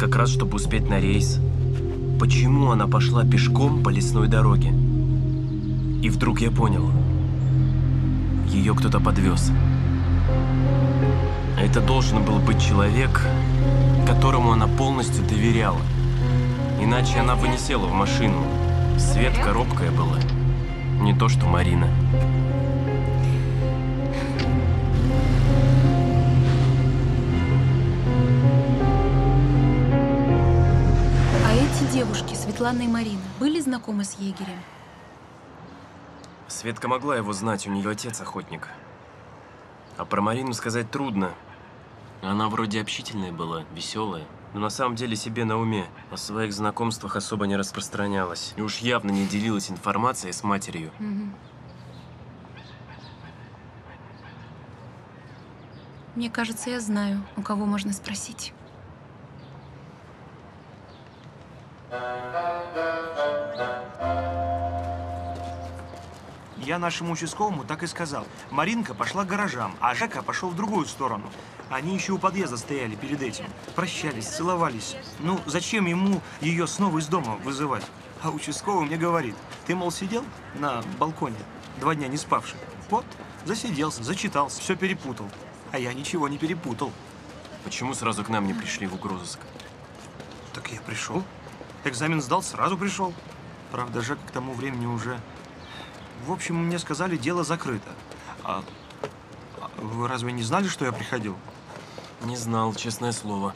[SPEAKER 4] как раз чтобы успеть на рейс. Почему она пошла пешком по лесной дороге? И вдруг я понял. Ее кто-то подвез. Это должен был быть человек, которому она полностью доверяла. Иначе она бы не села в машину. Свет коробкой была. Не то, что Марина.
[SPEAKER 1] А эти девушки, Светлана и Марина, были знакомы с егерем?
[SPEAKER 4] Светка могла его знать, у нее отец охотник. А про Марину сказать трудно. Она вроде общительная была, веселая, но на самом деле себе на уме. О своих знакомствах особо не распространялась. И уж явно не делилась информацией с матерью.
[SPEAKER 1] Мгм. Мне кажется, я знаю, у кого можно спросить.
[SPEAKER 32] Я нашему участковому так и сказал. Маринка пошла к гаражам, а Жека пошел в другую сторону. Они еще у подъезда стояли перед этим. Прощались, целовались. Ну, зачем ему ее снова из дома вызывать? А участковый мне говорит, ты, мол, сидел на балконе, два дня не спавший. Вот, засиделся, зачитался, все перепутал. А я ничего не перепутал.
[SPEAKER 4] Почему сразу к нам не пришли в угрозыск?
[SPEAKER 32] Так я пришел. Экзамен сдал, сразу пришел. Правда, Жека к тому времени уже... В общем, мне сказали, дело закрыто. А, а вы разве не знали, что я приходил?
[SPEAKER 4] Не знал, честное слово.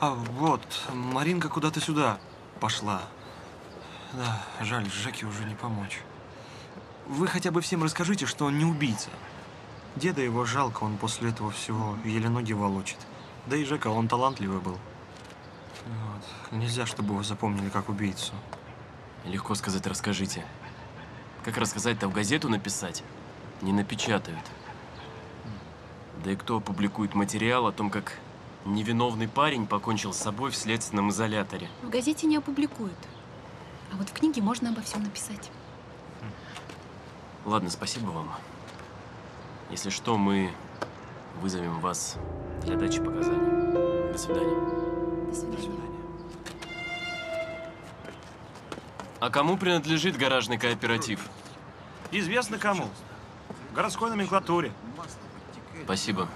[SPEAKER 32] А вот, Маринка куда-то сюда пошла. Да, жаль, Жеке уже не помочь. Вы хотя бы всем расскажите, что он не убийца. Деда его жалко, он после этого всего еле ноги волочит. Да и Жека, он талантливый был. Вот. Нельзя, чтобы его запомнили как убийцу.
[SPEAKER 4] Легко сказать, расскажите. Как рассказать-то в газету написать? Не напечатают. Да и кто опубликует материал о том, как невиновный парень покончил с собой в следственном изоляторе?
[SPEAKER 1] В газете не опубликуют. А вот в книге можно обо всем написать.
[SPEAKER 4] Ладно, спасибо вам. Если что, мы вызовем вас для дачи показаний. До свидания.
[SPEAKER 1] До свидания.
[SPEAKER 4] А кому принадлежит гаражный кооператив?
[SPEAKER 32] Известно кому. В городской номенклатуре.
[SPEAKER 4] Спасибо.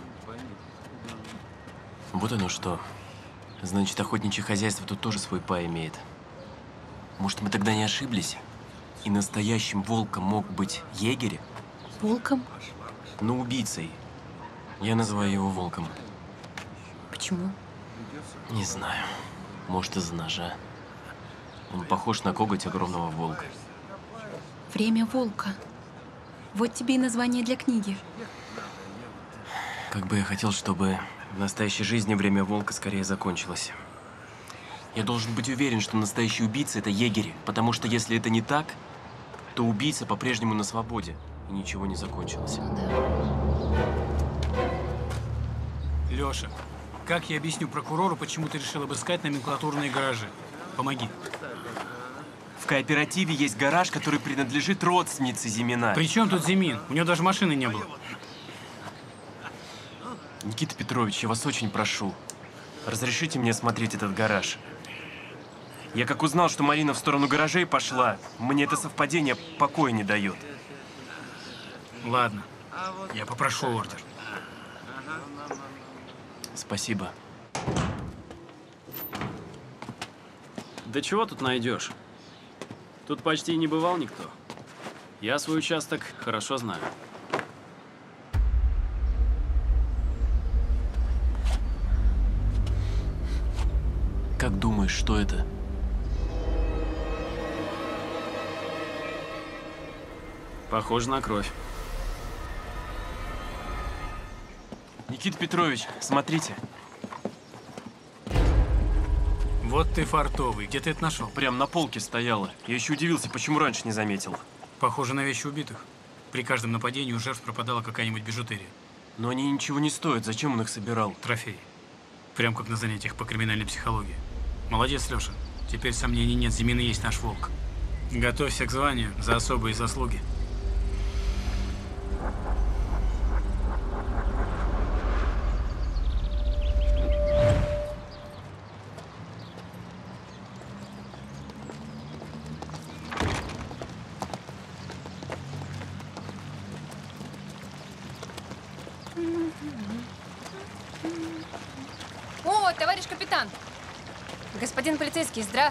[SPEAKER 4] Вот оно что. Значит, охотничье хозяйство тут тоже свой пай имеет. Может, мы тогда не ошиблись? И настоящим волком мог быть егерь?
[SPEAKER 1] Волком?
[SPEAKER 4] Ну, убийцей. Я называю его волком.
[SPEAKER 1] Почему?
[SPEAKER 4] Не знаю. Может, из-за ножа. Он похож на коготь огромного волка.
[SPEAKER 1] Время волка. Вот тебе и название для книги.
[SPEAKER 4] Как бы я хотел, чтобы в настоящей жизни время волка скорее закончилось. Я должен быть уверен, что настоящий убийца – это егерь, потому что если это не так, то убийца по-прежнему на свободе, и ничего не закончилось.
[SPEAKER 3] Леша, как я объясню прокурору, почему ты решил обыскать номенклатурные гаражи? Помоги.
[SPEAKER 4] В кооперативе есть гараж, который принадлежит родственнице Зимина.
[SPEAKER 3] При чем тут Зимин? У него даже машины не было.
[SPEAKER 4] Никита Петрович, я вас очень прошу, разрешите мне смотреть этот гараж. Я как узнал, что Марина в сторону гаражей пошла, мне это совпадение покоя не дает.
[SPEAKER 3] Ладно, я попрошу ордер.
[SPEAKER 4] Спасибо.
[SPEAKER 27] Да чего тут найдешь? Тут почти не бывал никто. Я свой участок хорошо знаю.
[SPEAKER 4] Как думаешь, что это?
[SPEAKER 27] Похоже на кровь.
[SPEAKER 4] Никита Петрович, смотрите.
[SPEAKER 3] Вот ты фартовый. Где ты это нашел?
[SPEAKER 4] Прям на полке стояла. Я еще удивился, почему раньше не заметил.
[SPEAKER 3] Похоже на вещи убитых. При каждом нападении у жертв пропадала какая-нибудь бижутерия.
[SPEAKER 4] Но они ничего не стоят. Зачем он их собирал?
[SPEAKER 3] Трофей. Прям как на занятиях по криминальной психологии. Молодец, Леша. Теперь сомнений нет, Зимин и есть наш волк. Готовься к званию за особые заслуги.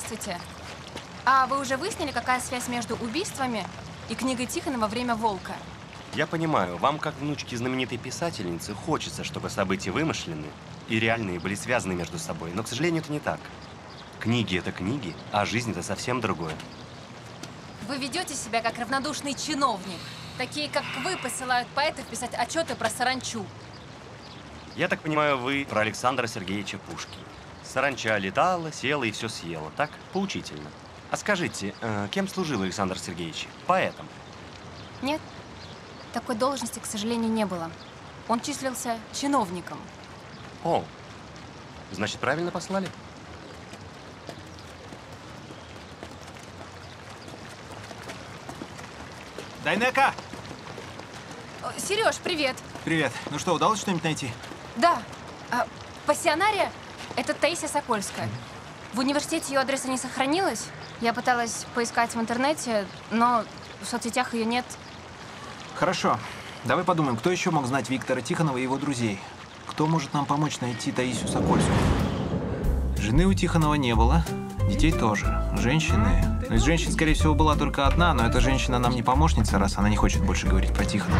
[SPEAKER 12] Здравствуйте. А вы уже выяснили, какая связь между убийствами и книгой Тихона во время «Волка»?
[SPEAKER 10] Я понимаю, вам, как внучке знаменитой писательницы, хочется, чтобы события вымышленные и реальные были связаны между собой. Но, к сожалению, это не так. Книги — это книги, а жизнь — это совсем другое.
[SPEAKER 12] Вы ведете себя как равнодушный чиновник. Такие, как вы, посылают поэтов писать отчеты про саранчу.
[SPEAKER 10] Я так понимаю, вы про Александра Сергеевича Пушкина. Саранча летала, села и все съела, так? Поучительно. А скажите, э, кем служил Александр Сергеевич? Поэтом.
[SPEAKER 12] Нет, такой должности, к сожалению, не было. Он числился чиновником.
[SPEAKER 10] О, значит, правильно послали?
[SPEAKER 13] Дайнека!
[SPEAKER 12] Сереж, привет.
[SPEAKER 13] Привет. Ну что, удалось что-нибудь найти?
[SPEAKER 12] Да, а, пассионария – это Таисия Сокольская. В университете ее адреса не сохранилось. Я пыталась поискать в интернете, но в соцсетях ее нет.
[SPEAKER 13] Хорошо. Давай подумаем, кто еще мог знать Виктора Тихонова и его друзей? Кто может нам помочь найти Таисию Сокольскую? Жены у Тихонова не было, детей тоже. Женщины... Ну, из женщин, скорее всего, была только одна, но эта женщина нам не помощница, раз она не хочет больше говорить про Тихонова.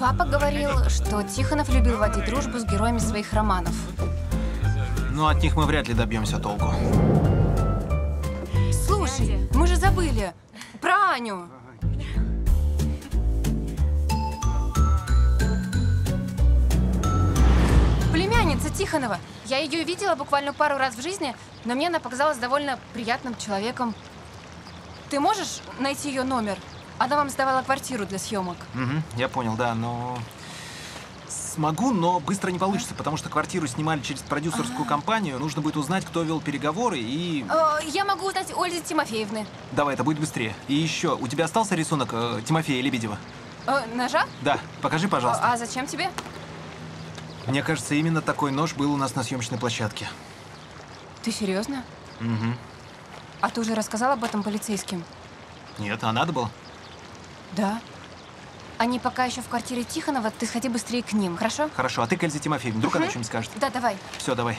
[SPEAKER 12] Папа говорил, что Тихонов любил водить дружбу с героями своих романов.
[SPEAKER 13] Но от них мы вряд ли добьемся толку.
[SPEAKER 12] Слушай, мы же забыли про Аню. Племянница Тихонова. Я ее видела буквально пару раз в жизни, но мне она показалась довольно приятным человеком. Ты можешь найти ее номер? Она вам сдавала квартиру для съемок.
[SPEAKER 13] Угу, я понял, да, но... Смогу, но быстро не получится, потому что квартиру снимали через продюсерскую компанию. Нужно будет узнать, кто вел переговоры и...
[SPEAKER 12] Э, Я могу узнать Ольги Тимофеевны.
[SPEAKER 13] Давай, это будет быстрее. И еще, у тебя остался рисунок э, Тимофея Лебедева?
[SPEAKER 12] Э, Ножа?
[SPEAKER 13] Да, покажи, пожалуйста.
[SPEAKER 12] А зачем тебе?
[SPEAKER 13] Мне кажется, именно такой нож был у нас на съемочной площадке.
[SPEAKER 12] Ты серьезно?
[SPEAKER 13] Угу.
[SPEAKER 12] А ты уже рассказал об этом полицейским?
[SPEAKER 13] Нет, а надо было?
[SPEAKER 12] Да. Они пока еще в квартире Тихонова, ты сходи быстрее к ним, хорошо?
[SPEAKER 13] Хорошо, а ты к Эльзе Тимофеевне, вдруг она
[SPEAKER 12] Мгм.
[SPEAKER 13] что-нибудь скажет?
[SPEAKER 12] Да, давай.
[SPEAKER 13] Все, давай.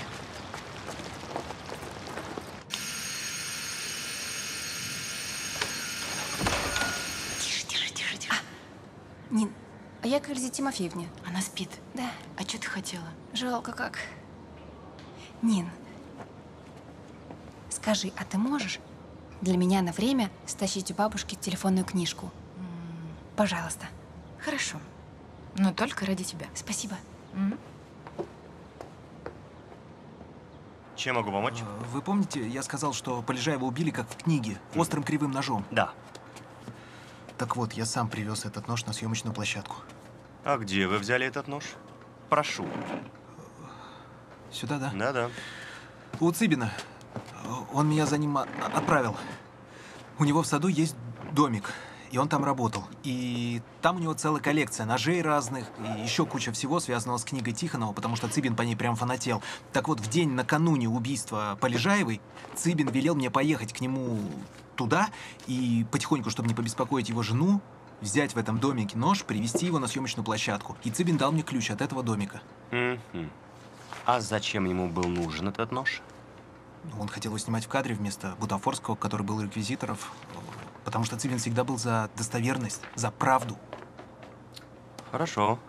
[SPEAKER 12] Тише, тише, тише, тише. Нин, а я к Эльзе Тимофеевне.
[SPEAKER 16] Она спит.
[SPEAKER 12] Да.
[SPEAKER 16] А что ты хотела?
[SPEAKER 12] Жалко как. Нин, скажи, а ты можешь для меня на время стащить у бабушки телефонную книжку? Пожалуйста.
[SPEAKER 16] Хорошо. Но только ради тебя.
[SPEAKER 12] Спасибо.
[SPEAKER 10] Чем могу помочь?
[SPEAKER 13] Э, Вы помните, я сказал, что Полежаева убили как в книге, острым кривым ножом?
[SPEAKER 10] Да.
[SPEAKER 13] Так вот, я сам привез этот нож на съемочную площадку.
[SPEAKER 10] А где вы взяли этот нож? Прошу.
[SPEAKER 13] Сюда, да?
[SPEAKER 10] Да-да.
[SPEAKER 13] У Цыбина. Он меня за ним о- отправил. У него в саду есть домик, и он там работал. И там у него целая коллекция ножей разных, и еще куча всего, связанного с книгой Тихонова, потому что Цыбин по ней прям фанател. Так вот, в день накануне убийства Полежаевой Цыбин велел мне поехать к нему туда и потихоньку, чтобы не побеспокоить его жену, взять в этом домике нож, привезти его на съемочную площадку. И Цыбин дал мне ключ от этого домика.
[SPEAKER 10] А зачем ему был нужен этот нож?
[SPEAKER 13] Он хотел его снимать в кадре вместо Бутафорского, который был реквизиторов, потому что Цыбин всегда был за достоверность, за правду.
[SPEAKER 10] Хорошо.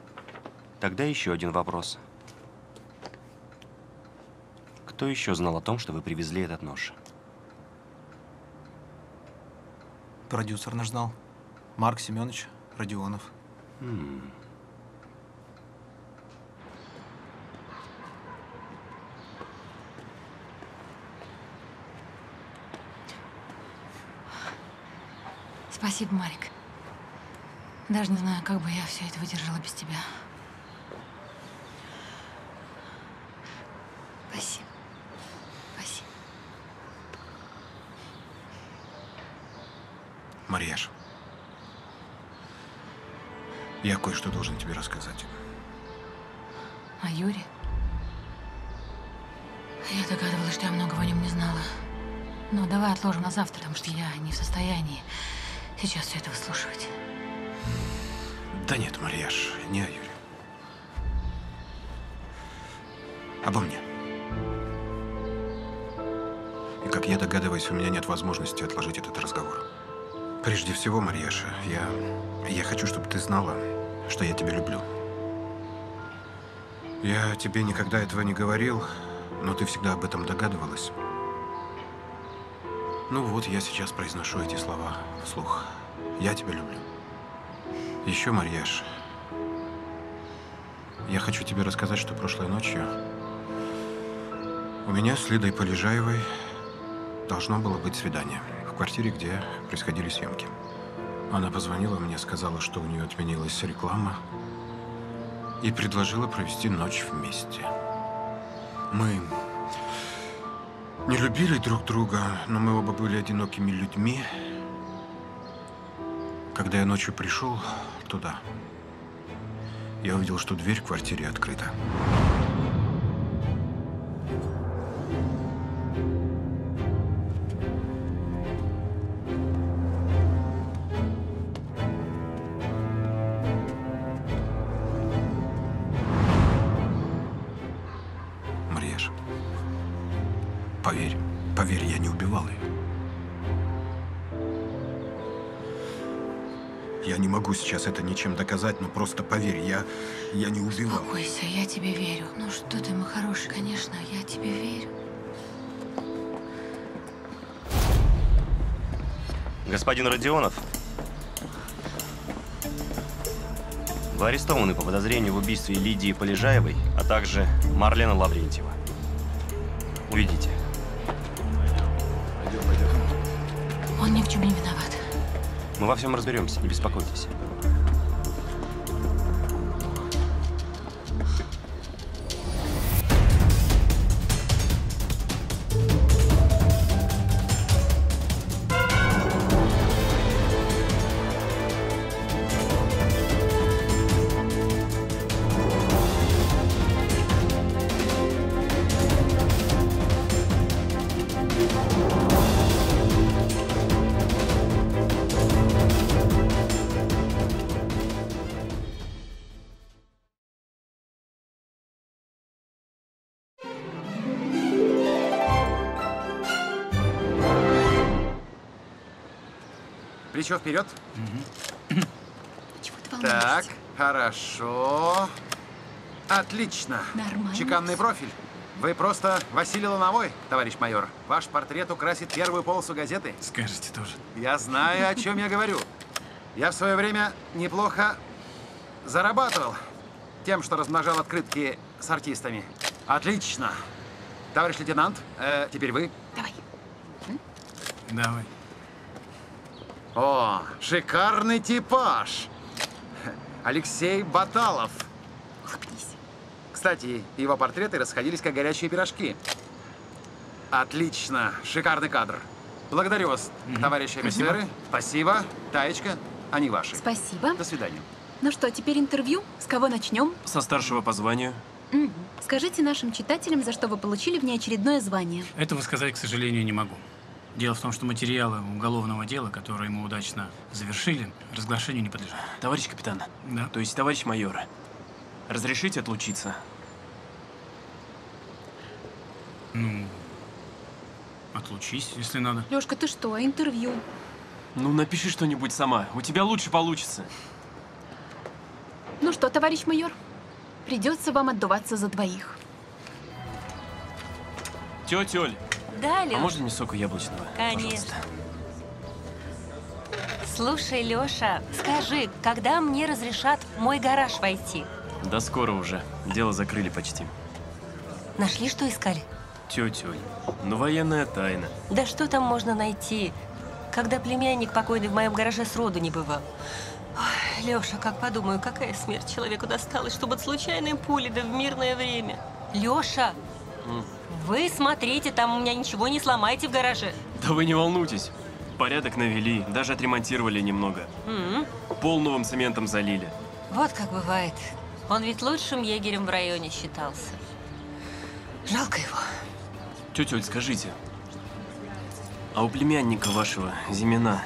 [SPEAKER 10] Тогда еще один вопрос. Кто еще знал о том, что вы привезли этот нож?
[SPEAKER 13] Продюсер наш знал. Марк Семенович Родионов.
[SPEAKER 10] М.
[SPEAKER 16] Спасибо, Марик. Даже не знаю, как бы я все это выдержала без тебя. Спасибо. Спасибо.
[SPEAKER 15] Марьяш, я кое-что должен тебе рассказать.
[SPEAKER 16] А Юре? Я догадывалась, что я многого о нем не знала. Но давай отложим на завтра, потому что я не в состоянии сейчас все это выслушивать.
[SPEAKER 15] Да нет, Марьяш, не о Юре. Обо мне. И как я догадываюсь, у меня нет возможности отложить этот разговор. Прежде всего, Марьяша, я, я хочу, чтобы ты знала, что я тебя люблю. Я тебе никогда этого не говорил, но ты всегда об этом догадывалась. Ну вот, я сейчас произношу эти слова вслух. Я тебя люблю. Еще, Марьяш, я хочу тебе рассказать, что прошлой ночью у меня с Лидой Полежаевой должно было быть свидание в квартире, где происходили съемки. Она позвонила мне, сказала, что у нее отменилась реклама и предложила провести ночь вместе. Мы не любили друг друга, но мы оба были одинокими людьми. Когда я ночью пришел туда, я увидел, что дверь в квартире открыта. Ничем доказать, но просто поверь, я, я не убивал.
[SPEAKER 16] Успокойся, я тебе верю. Ну что ты, мой хороший, конечно, я тебе верю.
[SPEAKER 10] Господин Родионов, вы арестованы по подозрению в убийстве Лидии Полежаевой, а также Марлена Лаврентьева. Уведите.
[SPEAKER 16] Он ни в чем не виноват.
[SPEAKER 10] Мы во всем разберемся, не беспокойтесь.
[SPEAKER 26] Плечо вперед. Так, хорошо. Отлично.
[SPEAKER 1] Нормально
[SPEAKER 26] Чеканный профиль. Вы просто Василий Лановой, товарищ майор. Ваш портрет украсит первую полосу газеты.
[SPEAKER 3] Скажете тоже.
[SPEAKER 26] Я знаю, о чем я говорю. Я в свое время неплохо зарабатывал тем, что размножал открытки с артистами. Отлично. Товарищ лейтенант, э, теперь вы.
[SPEAKER 1] Давай.
[SPEAKER 3] Давай.
[SPEAKER 26] О, шикарный типаж. Алексей Баталов. Кстати, его портреты расходились как горячие пирожки. Отлично. Шикарный кадр. Благодарю вас, товарищи
[SPEAKER 1] Спасибо.
[SPEAKER 26] офицеры. Спасибо. Таечка, они ваши.
[SPEAKER 1] Спасибо.
[SPEAKER 26] До свидания.
[SPEAKER 1] Ну что, теперь интервью. С кого начнем?
[SPEAKER 4] Со старшего по званию.
[SPEAKER 1] Скажите нашим читателям, за что вы получили внеочередное звание.
[SPEAKER 3] Этого сказать, к сожалению, не могу. Дело в том, что материалы уголовного дела, которые мы удачно завершили, разглашению не подлежат.
[SPEAKER 4] Товарищ капитан.
[SPEAKER 3] Да.
[SPEAKER 4] То есть товарищ майор. Разрешите отлучиться?
[SPEAKER 3] Ну, отлучись, если надо.
[SPEAKER 1] Лёшка, ты что, интервью?
[SPEAKER 4] Ну, напиши что-нибудь сама. У тебя лучше получится.
[SPEAKER 1] Ну что, товарищ майор, придется вам отдуваться за двоих.
[SPEAKER 4] Тетя Оль,
[SPEAKER 33] Да,
[SPEAKER 4] а можно мне соку яблочного?
[SPEAKER 33] Конечно. Слушай, Лёша, скажи, когда мне разрешат в мой гараж войти?
[SPEAKER 4] Да скоро уже. Дело закрыли почти.
[SPEAKER 33] Нашли, что искали?
[SPEAKER 4] Тетя Оль, ну военная тайна.
[SPEAKER 33] Да что там можно найти, когда племянник покойный в моем гараже сроду не бывал? Ой,
[SPEAKER 34] Леша, как подумаю, какая смерть человеку досталась, чтобы от случайной пули, да в мирное время. Леша, вы смотрите, там у меня ничего не сломайте в гараже.
[SPEAKER 4] Да вы не волнуйтесь. Порядок навели, даже отремонтировали немного.
[SPEAKER 34] М,
[SPEAKER 4] Пол новым цементом залили.
[SPEAKER 34] Вот как бывает. Он ведь лучшим егерем в районе считался. Жалко его.
[SPEAKER 4] Тетя Оль, скажите, а у племянника вашего, Зимина,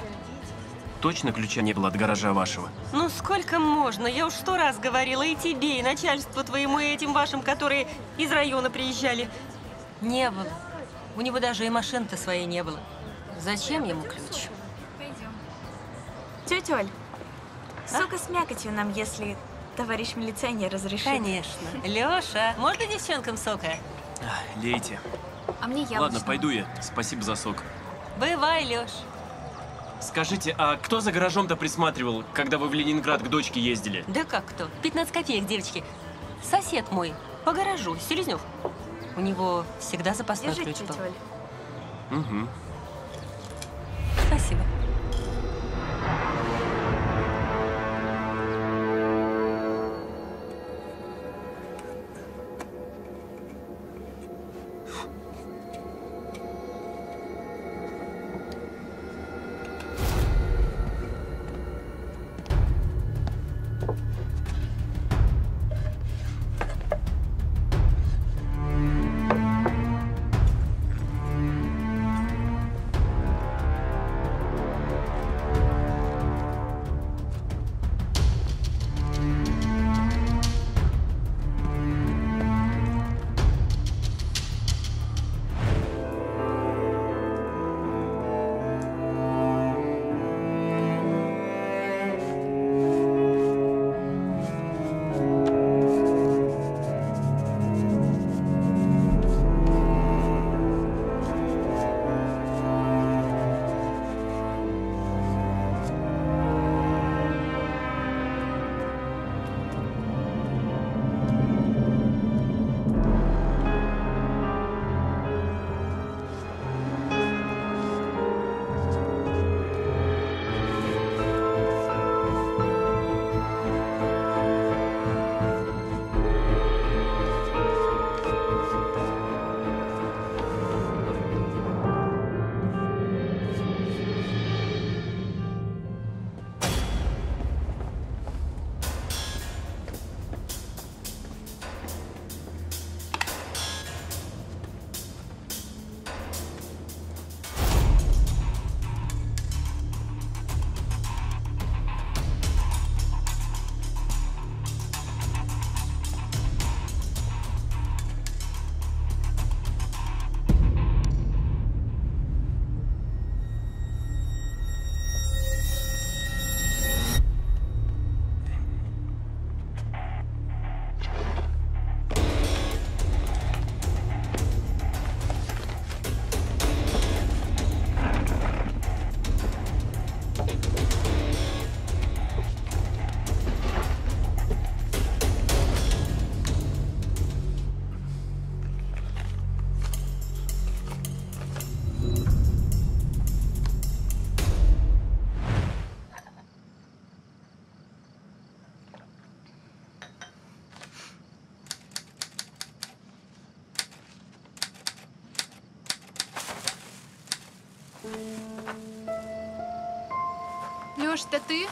[SPEAKER 4] точно ключа не было от гаража вашего?
[SPEAKER 34] Ну сколько можно? Я уж сто раз говорила и тебе, и начальству твоему, и этим вашим, которые из района приезжали. Не было. У него даже и машины-то своей не было. Зачем ему ключ?
[SPEAKER 35] Тетя Оль, сока с мякотью нам, если товарищ милиционер разрешит.
[SPEAKER 34] Конечно. Леша, можно девчонкам сока?
[SPEAKER 4] А, Лейте.
[SPEAKER 35] А мне
[SPEAKER 4] Ладно, пойду я. Спасибо за сок.
[SPEAKER 34] Бывай, Леш.
[SPEAKER 4] Скажите, а кто за гаражом-то присматривал, когда вы в Ленинград к дочке ездили?
[SPEAKER 34] Да как кто? 15 копеек, девочки. Сосед мой, по гаражу, Селезнев. У него всегда запасной
[SPEAKER 35] Держите,
[SPEAKER 34] ключ был.
[SPEAKER 4] Угу.
[SPEAKER 34] Спасибо.
[SPEAKER 13] Леш, это ты?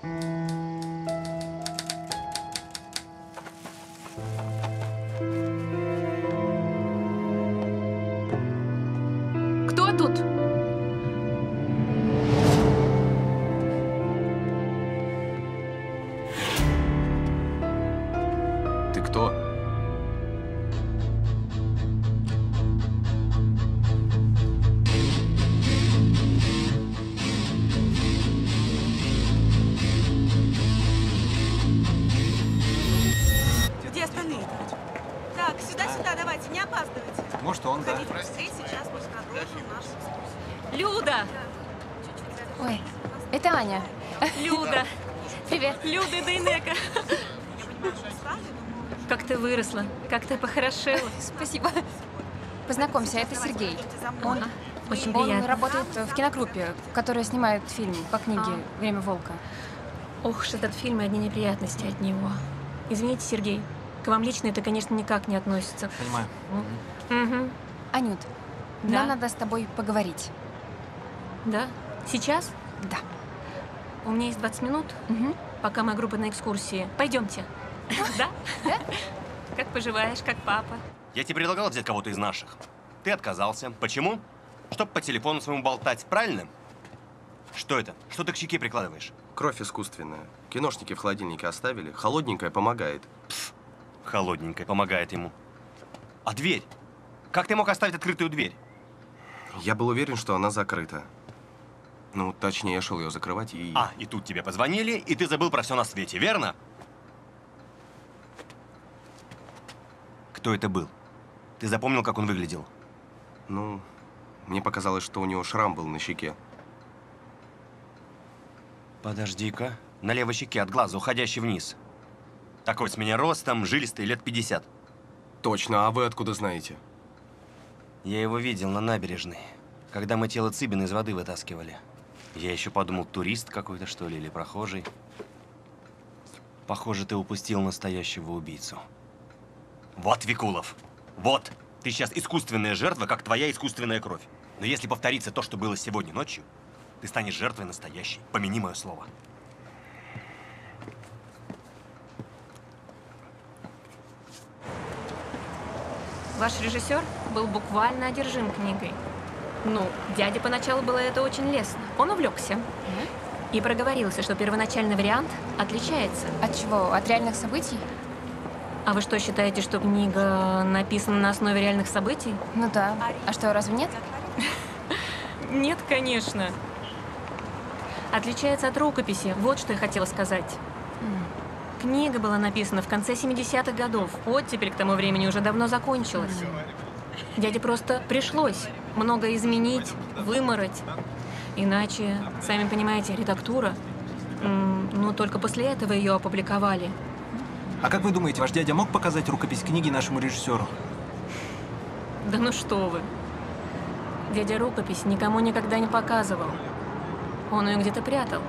[SPEAKER 13] Кто
[SPEAKER 34] Похорошела.
[SPEAKER 12] Спасибо. Познакомься, это Сергей. Он,
[SPEAKER 1] Очень
[SPEAKER 12] он
[SPEAKER 1] приятно.
[SPEAKER 12] работает в киногруппе, которая снимает фильм по книге «Время волка».
[SPEAKER 34] Ох уж этот фильм и одни неприятности от него. Извините, Сергей, к вам лично это, конечно, никак не относится.
[SPEAKER 13] Понимаю.
[SPEAKER 34] Угу.
[SPEAKER 12] Анют,
[SPEAKER 34] Да?
[SPEAKER 12] нам надо с тобой поговорить.
[SPEAKER 34] Да? Сейчас?
[SPEAKER 12] Да.
[SPEAKER 34] У меня есть 20 минут, пока моя группа на экскурсии. Пойдемте. Да?
[SPEAKER 12] Да?
[SPEAKER 34] Как поживаешь, как папа?
[SPEAKER 10] Я тебе предлагал взять кого-то из наших. Ты отказался. Почему? Чтоб по телефону своему болтать, правильно? Что это? Что ты к щеке прикладываешь?
[SPEAKER 20] Кровь искусственная. Киношники в холодильнике оставили. Холодненькая помогает.
[SPEAKER 10] Холодненькая помогает ему. А дверь? Как ты мог оставить открытую дверь?
[SPEAKER 20] Я был уверен, что она закрыта. Ну, точнее, я шел ее закрывать и...
[SPEAKER 10] А, и тут тебе позвонили, и ты забыл про все на свете, верно? Кто это был? Ты запомнил, как он выглядел?
[SPEAKER 20] Ну, мне показалось, что у него шрам был на щеке.
[SPEAKER 10] Подожди-ка. На левой щеке от глаза, уходящий вниз. Такой с меня ростом, жилистый, лет 50.
[SPEAKER 20] Точно, а вы откуда знаете?
[SPEAKER 10] Я его видел на набережной, когда мы тело Цыбина из воды вытаскивали. Я еще подумал, турист какой-то, что ли, или прохожий. Похоже, ты упустил настоящего убийцу. Вот, Викулов, вот. Ты сейчас искусственная жертва, как твоя искусственная кровь. Но если повторится то, что было сегодня ночью, ты станешь жертвой настоящей. Помяни мое слово.
[SPEAKER 34] Ваш режиссер был буквально одержим книгой. Ну, дяде поначалу было это очень лестно. Он увлекся. И проговорился, что первоначальный вариант отличается.
[SPEAKER 12] От чего? От реальных событий?
[SPEAKER 34] А вы что, считаете, что книга написана на основе реальных событий?
[SPEAKER 12] Ну да. А что, разве нет?
[SPEAKER 34] Нет, конечно. Отличается от рукописи. Вот что я хотела сказать. Книга была написана в конце 70-х годов. Оттепель к тому времени уже давно закончилась. Дяде просто пришлось много изменить, вымороть. Иначе, сами понимаете, редактура. м, Ну, только после этого ее опубликовали.
[SPEAKER 13] А как вы думаете, ваш дядя мог показать рукопись книги нашему режиссеру?
[SPEAKER 34] Да ну что вы. Дядя рукопись никому никогда не показывал. Он ее где-то прятал.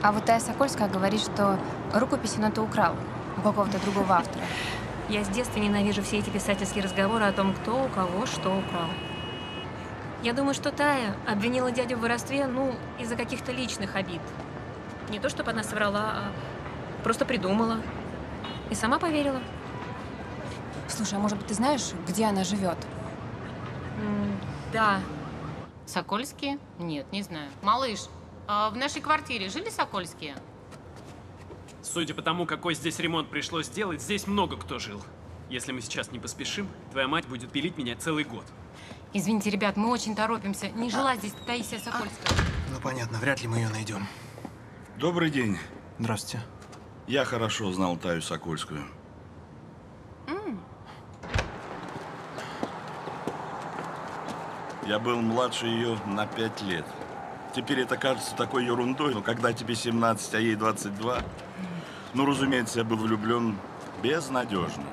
[SPEAKER 12] А вот Тая Сокольская говорит, что рукопись он это украл у какого-то другого автора.
[SPEAKER 34] Я с детства ненавижу все эти писательские разговоры о том, кто у кого что украл. Я думаю, что Тая обвинила дядю в воровстве, ну, из-за каких-то личных обид. Не то, чтобы она соврала, а просто придумала. И сама поверила.
[SPEAKER 12] Слушай, а может быть, ты знаешь, где она живет?
[SPEAKER 34] Да.
[SPEAKER 16] Сокольские? Нет, не знаю. Малыш, а в нашей квартире жили Сокольские?
[SPEAKER 27] Судя по тому, какой здесь ремонт пришлось сделать, здесь много кто жил. Если мы сейчас не поспешим, твоя мать будет пилить меня целый год.
[SPEAKER 16] Извините, ребят, мы очень торопимся. Не жила здесь Таисия Сокольская.
[SPEAKER 13] Ну понятно, вряд ли мы ее найдем.
[SPEAKER 36] Добрый день.
[SPEAKER 13] Здравствуйте.
[SPEAKER 36] Я хорошо знал Таю Сокольскую. Я был младше ее на пять лет. Теперь это кажется такой ерундой, но когда тебе 17, а ей 22, ну, разумеется, я был влюблен безнадежно.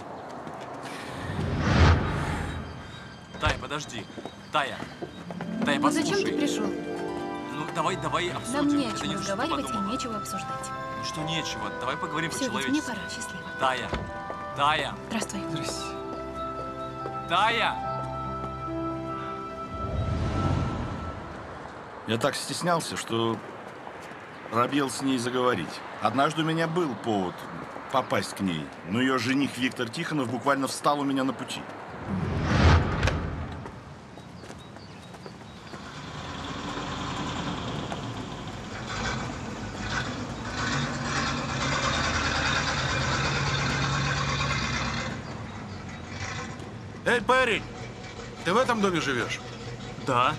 [SPEAKER 4] Тая, подожди. Тая. Тая,
[SPEAKER 1] Ну
[SPEAKER 4] послушай.
[SPEAKER 1] зачем ты пришел?
[SPEAKER 4] Ну, давай, давай обсудим.
[SPEAKER 1] Нам не о чем разговаривать и нечего обсуждать.
[SPEAKER 4] Ну что нечего, давай поговорим
[SPEAKER 1] Все,
[SPEAKER 4] по-человечески.
[SPEAKER 1] мне пора. Счастливо.
[SPEAKER 4] Тая. Тая.
[SPEAKER 1] Здравствуй.
[SPEAKER 4] Тая.
[SPEAKER 36] Я так стеснялся, что робел с ней заговорить. Однажды у меня был повод попасть к ней, но ее жених Виктор Тихонов буквально встал у меня на пути.
[SPEAKER 37] Эй, парень, ты в этом доме живешь?
[SPEAKER 13] Да.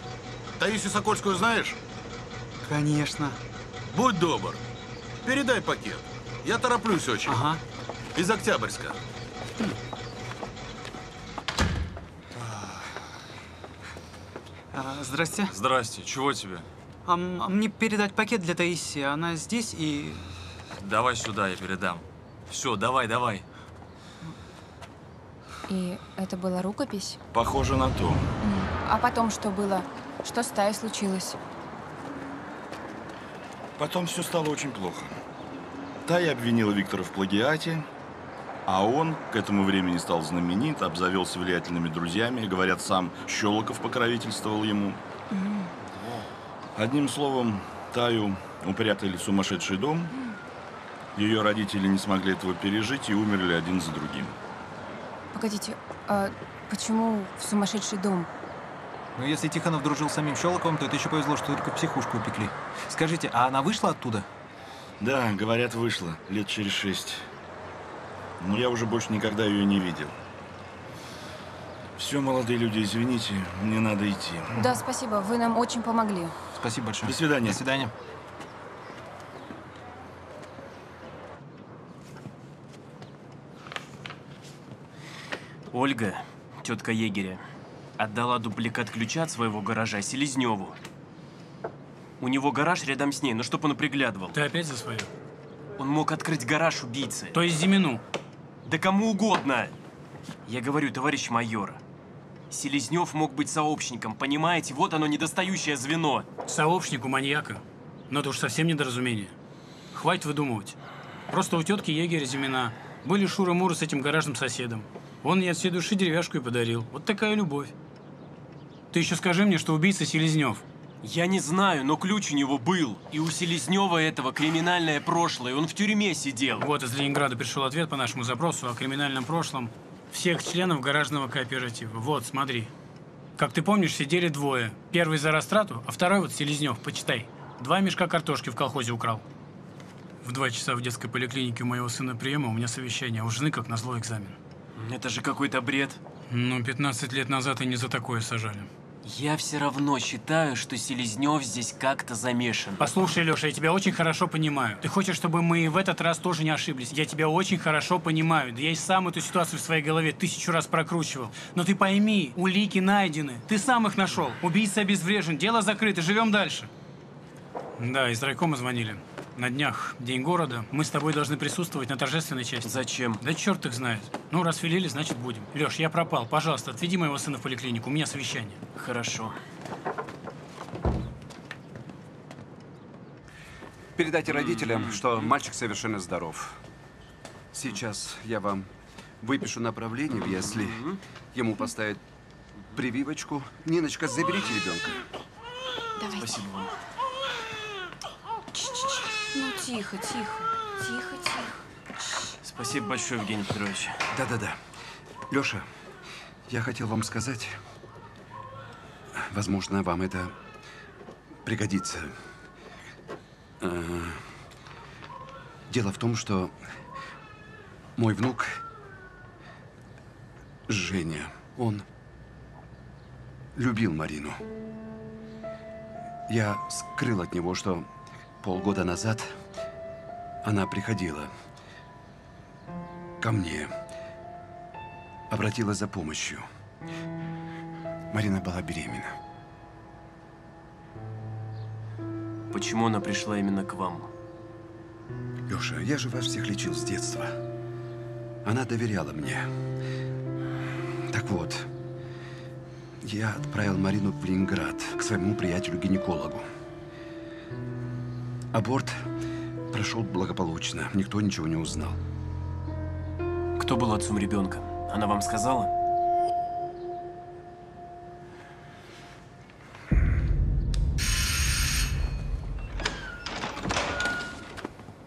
[SPEAKER 37] Таисию Сокольскую знаешь?
[SPEAKER 13] Конечно.
[SPEAKER 37] Будь добр, передай пакет. Я тороплюсь очень.
[SPEAKER 13] Ага.
[SPEAKER 37] Из Октябрьска.
[SPEAKER 38] А, здрасте.
[SPEAKER 4] Здрасте, чего тебе?
[SPEAKER 38] А, а мне передать пакет для Таисии? Она здесь и...
[SPEAKER 4] Давай сюда, я передам. Все, давай, давай.
[SPEAKER 12] И это была рукопись?
[SPEAKER 36] Похоже на то.
[SPEAKER 12] А потом что было? Что с Таей случилось?
[SPEAKER 36] Потом все стало очень плохо. Тая обвинила Виктора в плагиате, а он к этому времени стал знаменит, обзавелся влиятельными друзьями. Говорят, сам Щелоков покровительствовал ему. Одним словом, Таю упрятали в сумасшедший дом. Ее родители не смогли этого пережить и умерли один за другим.
[SPEAKER 12] Погодите, а почему в сумасшедший дом?
[SPEAKER 9] Ну, если Тихонов дружил с самим Щелоковым, то это еще повезло, что только психушку упекли. Скажите, а она вышла оттуда?
[SPEAKER 36] Да, говорят, вышла. Лет через шесть. Но я уже больше никогда ее не видел. Все, молодые люди, извините, мне надо идти.
[SPEAKER 12] Да, спасибо, вы нам очень помогли.
[SPEAKER 9] Спасибо большое.
[SPEAKER 36] До свидания.
[SPEAKER 9] До свидания.
[SPEAKER 4] Ольга, тетка егеря, отдала дубликат ключа от своего гаража Селезневу. У него гараж рядом с ней, но чтоб он приглядывал.
[SPEAKER 3] Ты опять за свое?
[SPEAKER 4] Он мог открыть гараж убийцы.
[SPEAKER 3] То есть Зимину?
[SPEAKER 4] Да кому угодно. Я говорю, товарищ майор, Селезнев мог быть сообщником, понимаете? Вот оно, недостающее звено.
[SPEAKER 3] Сообщник у маньяка. Но это уж совсем недоразумение. Хватит выдумывать. Просто у тетки егеря Зимина были Шура-Мура с этим гаражным соседом. Он ей от всей души деревяшку и подарил. Вот такая любовь. Ты еще скажи мне, что убийца Селезнев.
[SPEAKER 4] Я не знаю, но ключ у него был. И у Селезнева этого криминальное прошлое. Он в тюрьме сидел.
[SPEAKER 3] Вот из Ленинграда пришел ответ по нашему запросу о криминальном прошлом всех членов гаражного кооператива. Вот, смотри. Как ты помнишь, сидели двое. Первый за растрату, а второй вот Селезнев, почитай. Два мешка картошки в колхозе украл. В два часа в детской поликлинике у моего сына приема у меня совещание, а у жены, как назло, экзамен.
[SPEAKER 4] Это же какой-то бред.
[SPEAKER 3] Ну, 15 лет назад и не за такое сажали.
[SPEAKER 4] Я все равно считаю, что Селезнев здесь как-то замешан.
[SPEAKER 3] Послушай, Леша, я тебя очень хорошо понимаю. Ты хочешь, чтобы мы в этот раз тоже не ошиблись. Я тебя очень хорошо понимаю. Да я и сам эту ситуацию в своей голове тысячу раз прокручивал. Но ты пойми, улики найдены. Ты сам их нашел. Убийца обезврежен. Дело закрыто. Живем дальше. Да, из райкома звонили. На днях, день города, мы с тобой должны присутствовать на торжественной части.
[SPEAKER 4] Зачем?
[SPEAKER 3] Да черт их знает. Ну, раз велели, значит будем. Леш, я пропал. Пожалуйста, отведи моего сына в поликлинику. У меня совещание.
[SPEAKER 4] Хорошо.
[SPEAKER 20] Передайте родителям, что мальчик совершенно здоров. Сейчас я вам выпишу направление в ясли. Ему поставят прививочку. Ниночка, заберите ребенка.
[SPEAKER 12] Давай.
[SPEAKER 4] Спасибо вам.
[SPEAKER 12] Ну, тихо, тихо. Тихо, тихо.
[SPEAKER 4] Спасибо большое, Евгений Петрович.
[SPEAKER 20] Да-да-да. Леша, я хотел вам сказать, возможно, вам это пригодится. Э, Дело в том, что мой внук Женя, он любил Марину. Я скрыл от него, что полгода назад она приходила ко мне, обратилась за помощью. Марина была беременна.
[SPEAKER 4] Почему она пришла именно к вам?
[SPEAKER 20] Леша, я же вас всех лечил с детства. Она доверяла мне. Так вот, я отправил Марину в Ленинград к своему приятелю-гинекологу. Аборт прошел благополучно. Никто ничего не узнал.
[SPEAKER 4] Кто был отцом ребенка? Она вам сказала?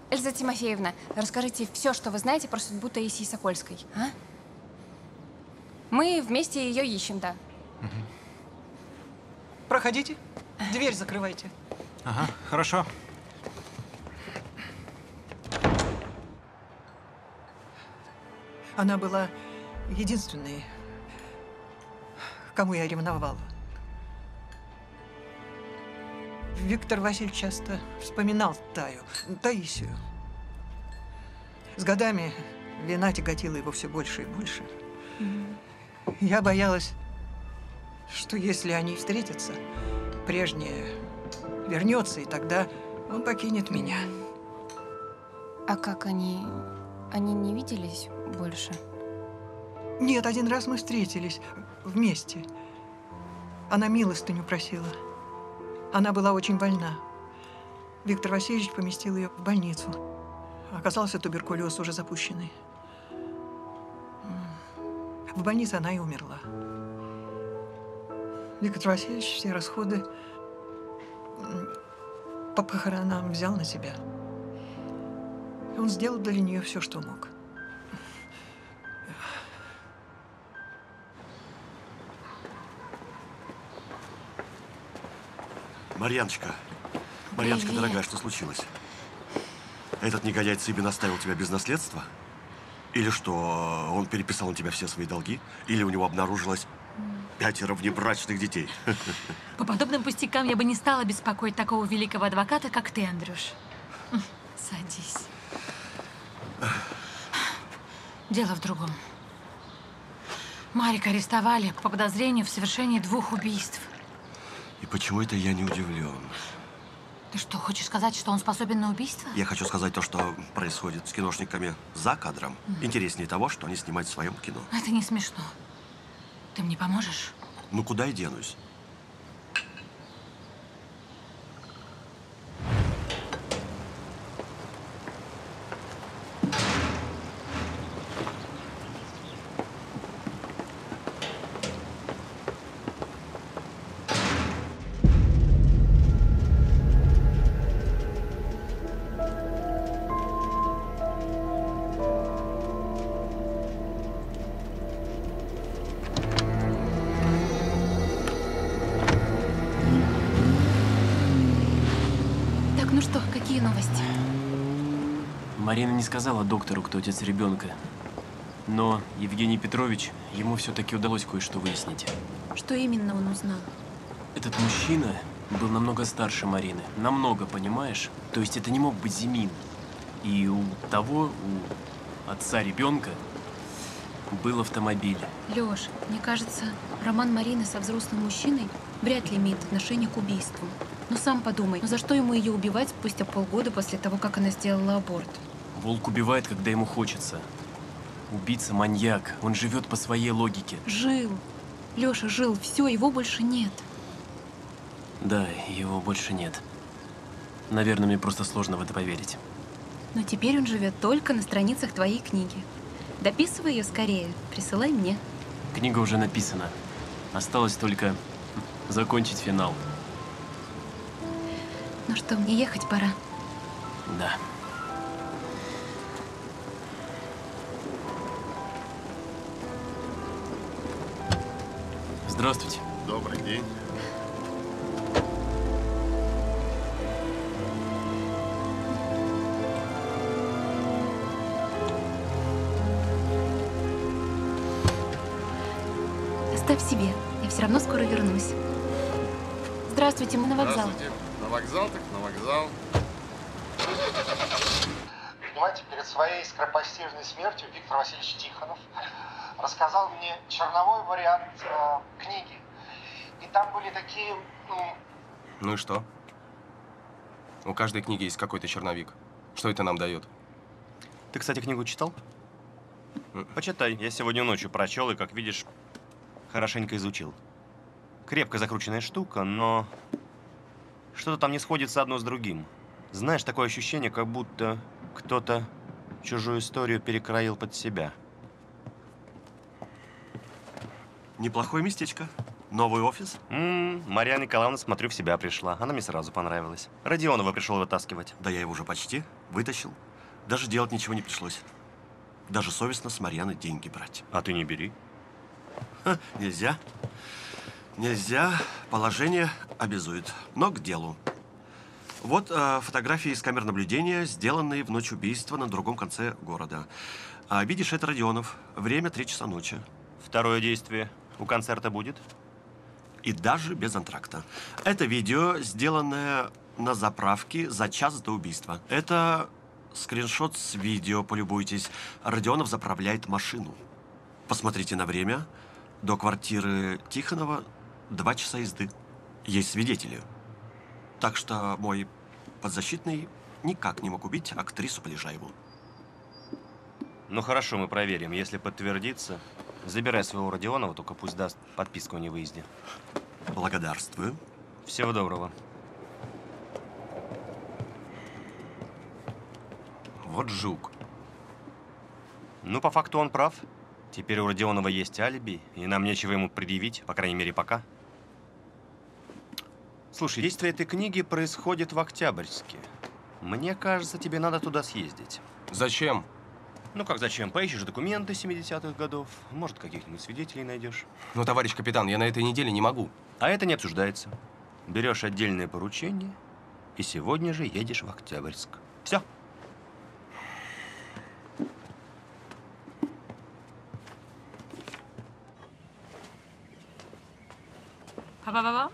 [SPEAKER 12] Эльза Тимофеевна, расскажите все, что вы знаете про судьбу Таисии Сокольской, а? Мы вместе ее ищем, да.
[SPEAKER 38] Проходите. Дверь закрывайте.
[SPEAKER 9] Ага, хорошо.
[SPEAKER 38] Она была единственной, кому я ревновала. Виктор Васильевич часто вспоминал Таю, Таисию. С годами вина тяготила его все больше и больше. Я боялась, что если они встретятся, прежнее вернется, и тогда он покинет меня.
[SPEAKER 12] А как они... Они не виделись больше?
[SPEAKER 38] Нет, один раз мы встретились вместе. Она милостыню просила. Она была очень больна. Виктор Васильевич поместил ее в больницу. Оказался туберкулез уже запущенный. В больнице она и умерла. Виктор Васильевич все расходы по похоронам взял на себя. Он сделал для нее все, что мог.
[SPEAKER 39] Марьяночка, Марьяночка,
[SPEAKER 16] Привет.
[SPEAKER 39] дорогая, что случилось? Этот негодяй Цыбин оставил тебя без наследства? Или что, он переписал на тебя все свои долги? Или у него обнаружилось пятеро внебрачных детей?
[SPEAKER 16] По подобным пустякам я бы не стала беспокоить такого великого адвоката, как ты, Андрюш. М, Садись. Дело в другом. Марика арестовали по подозрению в совершении двух убийств.
[SPEAKER 39] И почему это я не удивлен?
[SPEAKER 16] Ты что, хочешь сказать, что он способен на убийство?
[SPEAKER 39] Я хочу сказать то, что происходит с киношниками за кадром. Интереснее того, что они снимают в своем кино.
[SPEAKER 16] Это не смешно. Ты мне поможешь?
[SPEAKER 39] Ну куда я денусь?
[SPEAKER 40] Не сказала доктору, кто отец ребенка. Но Евгений Петрович, ему все-таки удалось кое-что выяснить.
[SPEAKER 1] Что именно он узнал?
[SPEAKER 40] Этот мужчина был намного старше Марины. Намного, понимаешь? То есть это не мог быть Зимин. И у того, у отца ребенка, был автомобиль.
[SPEAKER 1] Лёш, мне кажется, роман Марины со взрослым мужчиной вряд ли имеет отношение к убийству. Ну сам подумай, ну за что ему ее убивать спустя полгода после того, как она сделала аборт?
[SPEAKER 40] Волк убивает, когда ему хочется. Убийца маньяк. Он живет по своей логике.
[SPEAKER 1] Жил. Лёша жил, все, его больше нет.
[SPEAKER 40] Да, его больше нет. Наверное, мне просто сложно в это поверить.
[SPEAKER 1] Но теперь он живет только на страницах твоей книги. Дописывай ее скорее, присылай мне.
[SPEAKER 40] Книга уже написана. Осталось только закончить финал.
[SPEAKER 1] Ну что, мне ехать пора.
[SPEAKER 40] Да. Здравствуйте.
[SPEAKER 37] Добрый день.
[SPEAKER 1] Оставь себе, я все равно скоро вернусь. Здравствуйте, мы на вокзал.
[SPEAKER 37] Здравствуйте. На вокзал так на вокзал.
[SPEAKER 41] Понимаете, перед своей скоропостижной смертью Виктор Васильевич Тихонов рассказал мне черновой вариант э, там были такие, ну,
[SPEAKER 17] Ну и что? У каждой книги есть какой-то черновик. Что это нам дает?
[SPEAKER 10] Ты, кстати, книгу читал? Почитай. Я сегодня ночью прочел и, как видишь, хорошенько изучил. Крепко закрученная штука, но что-то там не сходится одно с другим. Знаешь, такое ощущение, как будто кто-то чужую историю перекроил под себя.
[SPEAKER 39] Неплохое местечко. Новый офис?
[SPEAKER 10] М, Марьяна Николаевна, смотрю, в себя пришла. Она мне сразу понравилась. Родионова пришел вытаскивать.
[SPEAKER 39] Да я его уже почти вытащил. Даже делать ничего не пришлось. Даже совестно с Марьяны деньги брать.
[SPEAKER 10] А ты не бери.
[SPEAKER 39] Ха, нельзя. Нельзя. Положение обязует. Но к делу. Вот э, фотографии из камер наблюдения, сделанные в ночь убийства на другом конце города. А видишь, это Родионов. Время 3 часа ночи.
[SPEAKER 10] Второе действие. У концерта будет?
[SPEAKER 39] И даже без антракта. Это видео, сделанное на заправке за час до убийства. Это скриншот с видео, полюбуйтесь. Родионов заправляет машину. Посмотрите на время. До квартиры Тихонова два часа езды. Есть свидетели. Так что мой подзащитный никак не мог убить актрису Полежаеву.
[SPEAKER 10] Ну хорошо, мы проверим. Если подтвердится, Забирай своего Родионова, только пусть даст подписку о невыезде.
[SPEAKER 39] Благодарствую.
[SPEAKER 10] Всего доброго.
[SPEAKER 17] Вот жук.
[SPEAKER 10] Ну, по факту он прав. Теперь у Родионова есть алиби, и нам нечего ему предъявить, по крайней мере, пока. Слушай, действие этой книги происходит в Октябрьске. Мне кажется, тебе надо туда съездить.
[SPEAKER 17] Зачем?
[SPEAKER 10] Ну как зачем? Поищешь документы 70-х годов, может, каких-нибудь свидетелей найдешь.
[SPEAKER 17] Ну, товарищ капитан, я на этой неделе не могу.
[SPEAKER 10] А это не обсуждается. Берешь отдельное поручение и сегодня же едешь в Октябрьск. Все.
[SPEAKER 42] Па-па-па-па.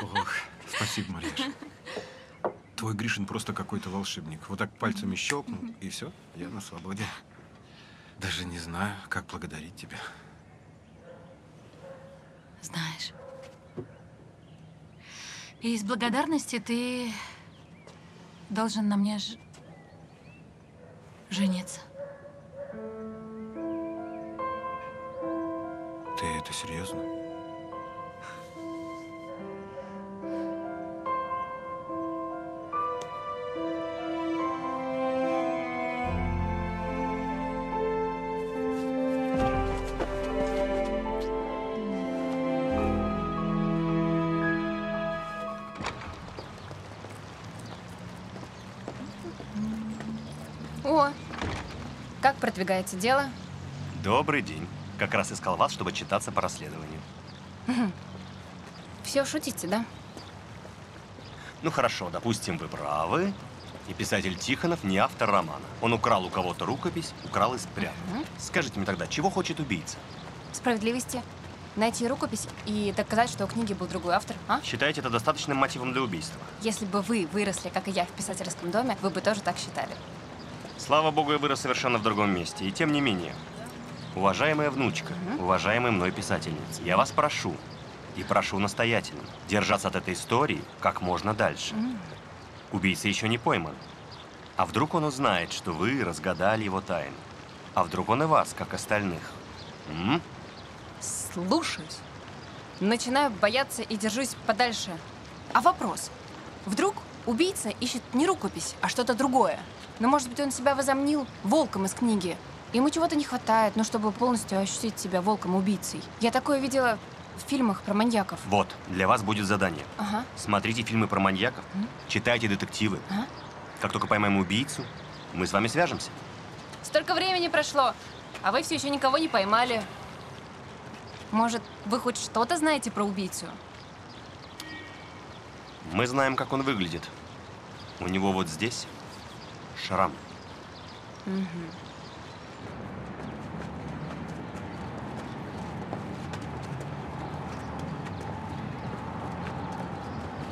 [SPEAKER 9] Ох, спасибо, Марьяш. Твой Гришин просто какой-то волшебник. Вот так пальцами щелкнул, и все, я на свободе. Даже не знаю, как благодарить тебя.
[SPEAKER 16] Знаешь, из благодарности ты должен на мне ж- жениться.
[SPEAKER 9] Ты это серьезно?
[SPEAKER 12] Продвигается дело?
[SPEAKER 10] Добрый день. Как раз искал вас, чтобы читаться по расследованию.
[SPEAKER 12] Все шутите, да?
[SPEAKER 10] Ну хорошо, допустим, вы правы. И писатель Тихонов не автор романа. Он украл у кого-то рукопись, украл и спрятал. Скажите мне тогда, чего хочет убийца?
[SPEAKER 12] Справедливости. Найти рукопись и доказать, что у книги был другой автор, а?
[SPEAKER 10] Считаете это достаточным мотивом для убийства?
[SPEAKER 12] Если бы вы выросли, как и я, в писательском доме, вы бы тоже так считали.
[SPEAKER 10] Слава богу, я вырос совершенно в другом месте. И тем не менее, уважаемая внучка, уважаемая мной писательница, я вас прошу, и прошу настоятельно, держаться от этой истории как можно дальше. Убийца еще не пойман. А вдруг он узнает, что вы разгадали его тайну? А вдруг он и вас, как остальных? М?
[SPEAKER 12] Слушаюсь. Начинаю бояться и держусь подальше. А вопрос? Вдруг убийца ищет не рукопись, а что-то другое? Ну, может быть, он себя возомнил волком из книги. Ему чего-то не хватает, ну, чтобы полностью ощутить себя волком-убийцей. Я такое видела в фильмах про маньяков.
[SPEAKER 10] Вот, для вас будет задание.
[SPEAKER 12] Ага.
[SPEAKER 10] Смотрите фильмы про маньяков, читайте детективы.
[SPEAKER 12] Ага.
[SPEAKER 10] Как только поймаем убийцу, мы с вами свяжемся.
[SPEAKER 12] Столько времени прошло, а вы все еще никого не поймали. Может, вы хоть что-то знаете про убийцу?
[SPEAKER 10] Мы знаем, как он выглядит. У него вот здесь шрам.
[SPEAKER 12] Мгм.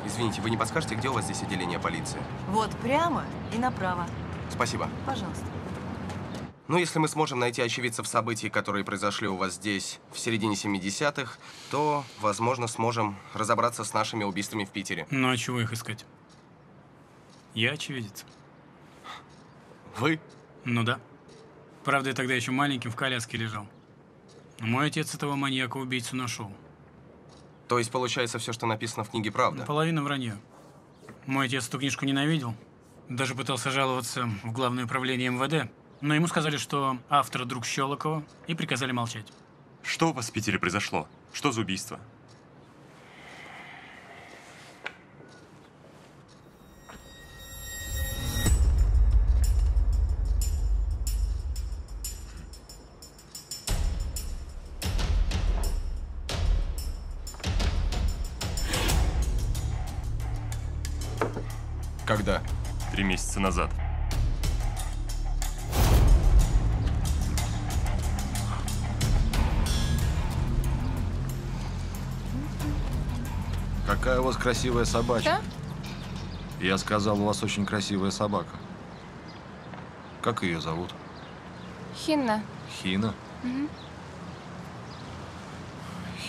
[SPEAKER 17] Извините, вы не подскажете, где у вас здесь отделение полиции?
[SPEAKER 43] Вот прямо и направо.
[SPEAKER 17] Спасибо.
[SPEAKER 43] Пожалуйста.
[SPEAKER 17] Ну, если мы сможем найти очевидцев событий, которые произошли у вас здесь в середине 70-х, то, возможно, сможем разобраться с нашими убийствами в Питере.
[SPEAKER 3] Ну а чего их искать? Я очевидец.
[SPEAKER 17] Вы?
[SPEAKER 3] Ну да. Правда, я тогда еще маленьким в коляске лежал. Мой отец этого маньяка-убийцу нашел.
[SPEAKER 17] То есть, получается, все, что написано в книге, правда?
[SPEAKER 3] Половина вранье. Мой отец эту книжку ненавидел. Даже пытался жаловаться в Главное управление МВД. Но ему сказали, что автор друг Щелокова, и приказали молчать.
[SPEAKER 4] Что у вас в Питере произошло? Что за убийство? Месяца назад.
[SPEAKER 9] Какая у вас красивая собачка.
[SPEAKER 12] Что?
[SPEAKER 9] Я сказал, у вас очень красивая собака. Как ее зовут?
[SPEAKER 12] Хинна.
[SPEAKER 9] Хина?
[SPEAKER 12] Мгм.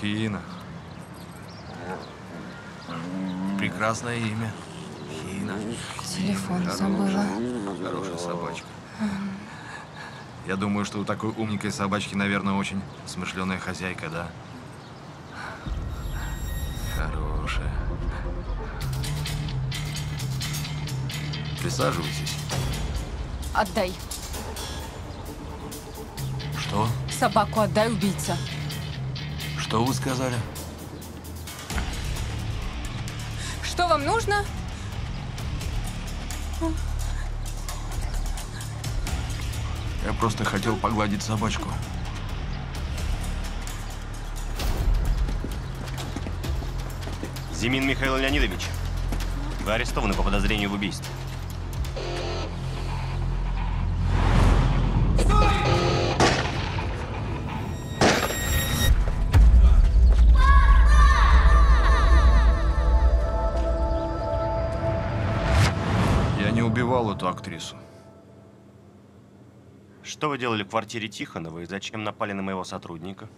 [SPEAKER 9] Хина. Прекрасное имя.
[SPEAKER 12] Телефон забыла.
[SPEAKER 17] Хорошая собачка.
[SPEAKER 9] Я думаю, что у такой умненькой собачки, наверное, очень смышленая хозяйка, да? Хорошая. Присаживайтесь.
[SPEAKER 12] Отдай.
[SPEAKER 9] Что?
[SPEAKER 12] Собаку отдай, убийца.
[SPEAKER 9] Что вы сказали?
[SPEAKER 12] Что вам нужно?
[SPEAKER 9] Я просто хотел погладить собачку.
[SPEAKER 10] Зимин Михаил Леонидович, вы арестованы по подозрению в убийстве. Что вы делали в квартире Тихонова и зачем напали на моего сотрудника?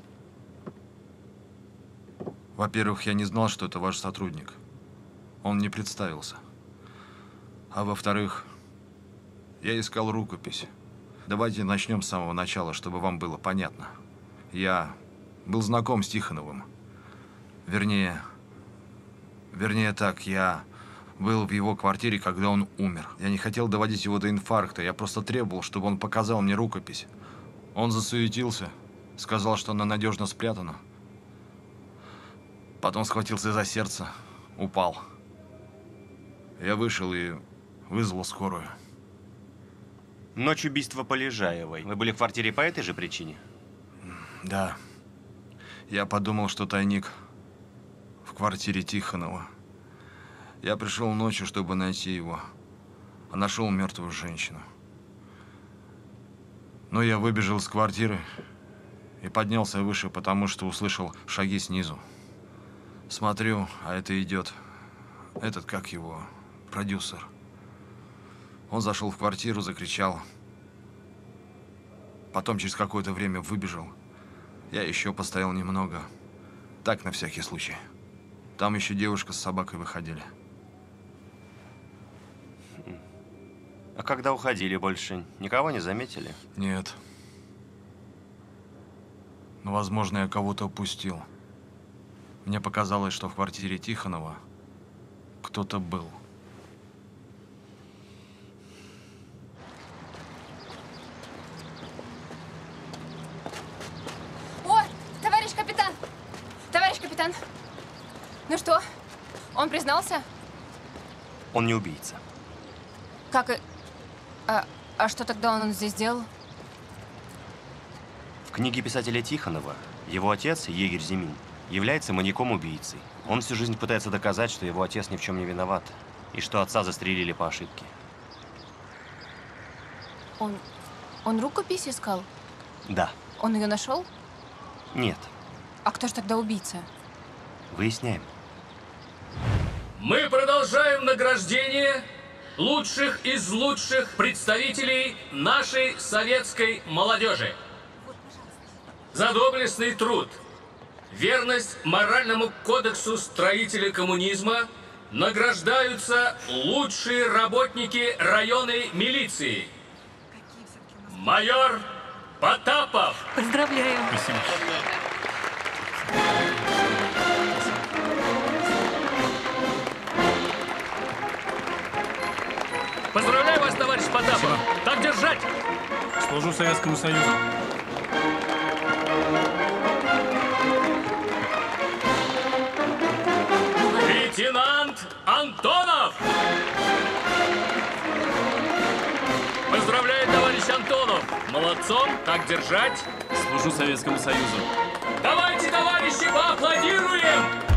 [SPEAKER 9] Во-первых, я не знал, что это ваш сотрудник. Он не представился. А во-вторых, я искал рукопись. Давайте начнем с самого начала, чтобы вам было понятно. Я был знаком с Тихоновым. Вернее, вернее так, я был в его квартире, когда он умер. Я не хотел доводить его до инфаркта, я просто требовал, чтобы он показал мне рукопись. Он засуетился, сказал, что она надежно спрятана. Потом схватился за сердце, упал. Я вышел и вызвал скорую.
[SPEAKER 10] Ночь убийства Полежаевой. Вы были в квартире по этой же причине?
[SPEAKER 9] Да. Я подумал, что тайник в квартире Тихонова. Я пришел ночью, чтобы найти его, а нашел мертвую женщину. Но я выбежал из квартиры и поднялся выше, потому что услышал шаги снизу. Смотрю, а это идет этот, как его, продюсер. Он зашел в квартиру, закричал. Потом через какое-то время выбежал. Я еще постоял немного. Так, на всякий случай. Там еще девушка с собакой выходили.
[SPEAKER 10] А когда уходили больше, никого не заметили?
[SPEAKER 9] Нет. Но, возможно, я кого-то упустил. Мне показалось, что в квартире Тихонова кто-то был.
[SPEAKER 12] О, товарищ капитан! Товарищ капитан! Ну что, он признался?
[SPEAKER 10] Он не убийца.
[SPEAKER 12] Как и... А, а что тогда он здесь делал?
[SPEAKER 10] В книге писателя Тихонова его отец, егерь Зимин, является маньяком-убийцей. Он всю жизнь пытается доказать, что его отец ни в чем не виноват, и что отца застрелили по ошибке.
[SPEAKER 12] Он... Он рукопись искал?
[SPEAKER 10] Да.
[SPEAKER 12] Он ее нашел?
[SPEAKER 10] Нет.
[SPEAKER 12] А кто же тогда убийца?
[SPEAKER 10] Выясняем.
[SPEAKER 44] Мы продолжаем награждение лучших из лучших представителей нашей советской молодежи. За доблестный труд, верность моральному кодексу строителя коммунизма награждаются лучшие работники районной милиции. Майор Потапов.
[SPEAKER 43] Поздравляю.
[SPEAKER 3] Спасибо.
[SPEAKER 44] Потапов. Так держать.
[SPEAKER 3] Служу Советскому Союзу.
[SPEAKER 44] Лейтенант Антонов! Поздравляю, товарищ Антонов! Молодцом, так держать!
[SPEAKER 27] Служу Советскому Союзу.
[SPEAKER 44] Давайте, товарищи, поаплодируем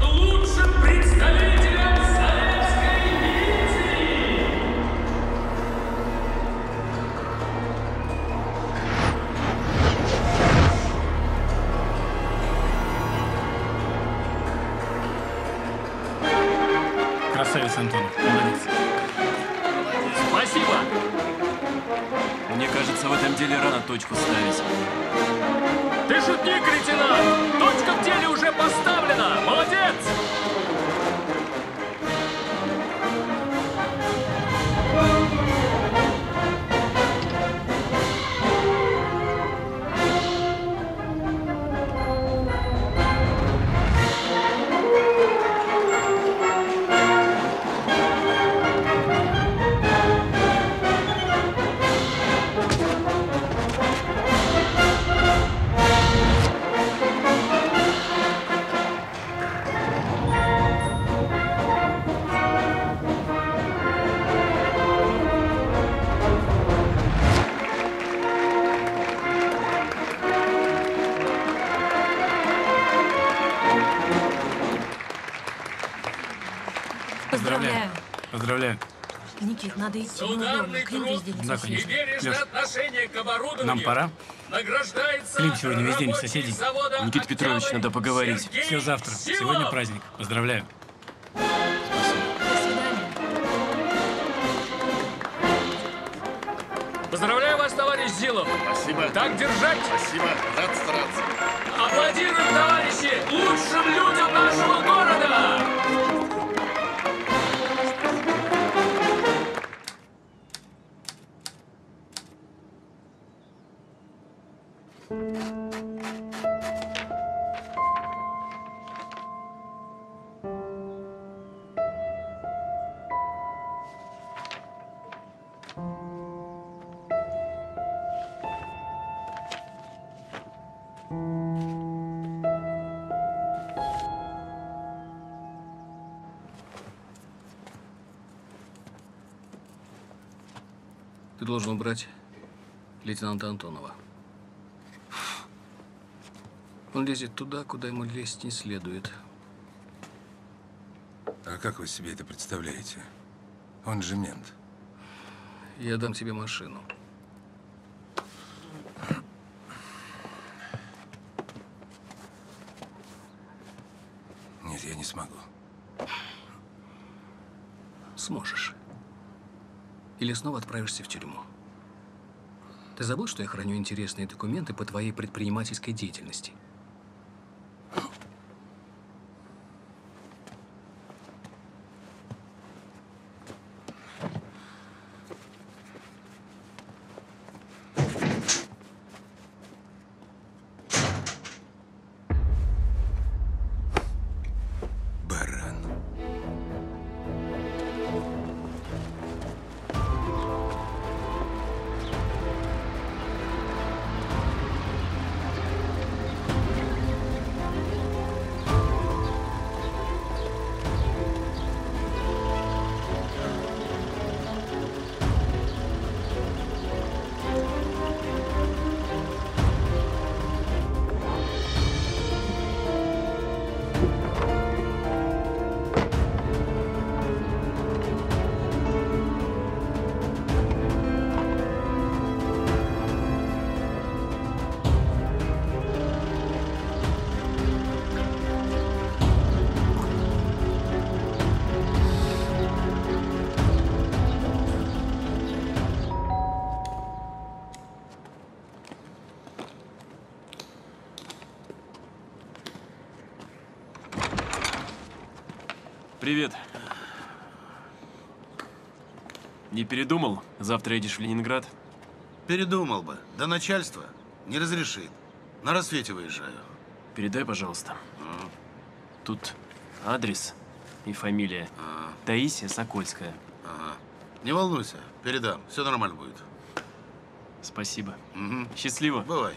[SPEAKER 3] Красавец Антонов. Молодец.
[SPEAKER 44] Спасибо!
[SPEAKER 27] Мне кажется, в этом деле рано точку ставить.
[SPEAKER 44] Ты шутник, лейтенант! Точка в деле уже поставлена! Молодец!
[SPEAKER 3] Поздравляю.
[SPEAKER 16] Никит, надо идти.
[SPEAKER 44] Ударный
[SPEAKER 16] Клим
[SPEAKER 44] труд
[SPEAKER 3] Да,
[SPEAKER 44] и
[SPEAKER 3] конечно.
[SPEAKER 44] бережное
[SPEAKER 3] Лёш,
[SPEAKER 44] отношение к оборудованию
[SPEAKER 3] нам пора?
[SPEAKER 44] награждается
[SPEAKER 3] Клим сегодня весь день соседей.
[SPEAKER 4] Никита Петрович, надо поговорить.
[SPEAKER 44] Сергей
[SPEAKER 3] Все завтра.
[SPEAKER 44] Силов.
[SPEAKER 3] Сегодня праздник. Поздравляю.
[SPEAKER 44] Поздравляю вас, товарищ Зилов.
[SPEAKER 37] Спасибо.
[SPEAKER 44] Так держать.
[SPEAKER 37] Спасибо. Рад стараться.
[SPEAKER 44] Аплодируем, товарищи, лучшим людям нашего города.
[SPEAKER 45] Ты должен убрать лейтенанта Антонова. Он лезет туда, куда ему лезть не следует.
[SPEAKER 46] А как вы себе это представляете? Он же мент.
[SPEAKER 45] Я дам тебе машину.
[SPEAKER 46] Нет, я не смогу.
[SPEAKER 45] Сможешь. Или снова отправишься в тюрьму. Ты забыл, что я храню интересные документы по твоей предпринимательской деятельности?
[SPEAKER 4] Не передумал? Завтра едешь в Ленинград?
[SPEAKER 37] Передумал бы. Да начальство не разрешит. На рассвете выезжаю.
[SPEAKER 4] Передай, пожалуйста. Тут адрес и фамилия. Таисия Сокольская.
[SPEAKER 37] Ага. Не волнуйся, передам. Все нормально будет.
[SPEAKER 4] Спасибо. Счастливо.
[SPEAKER 37] Бывай.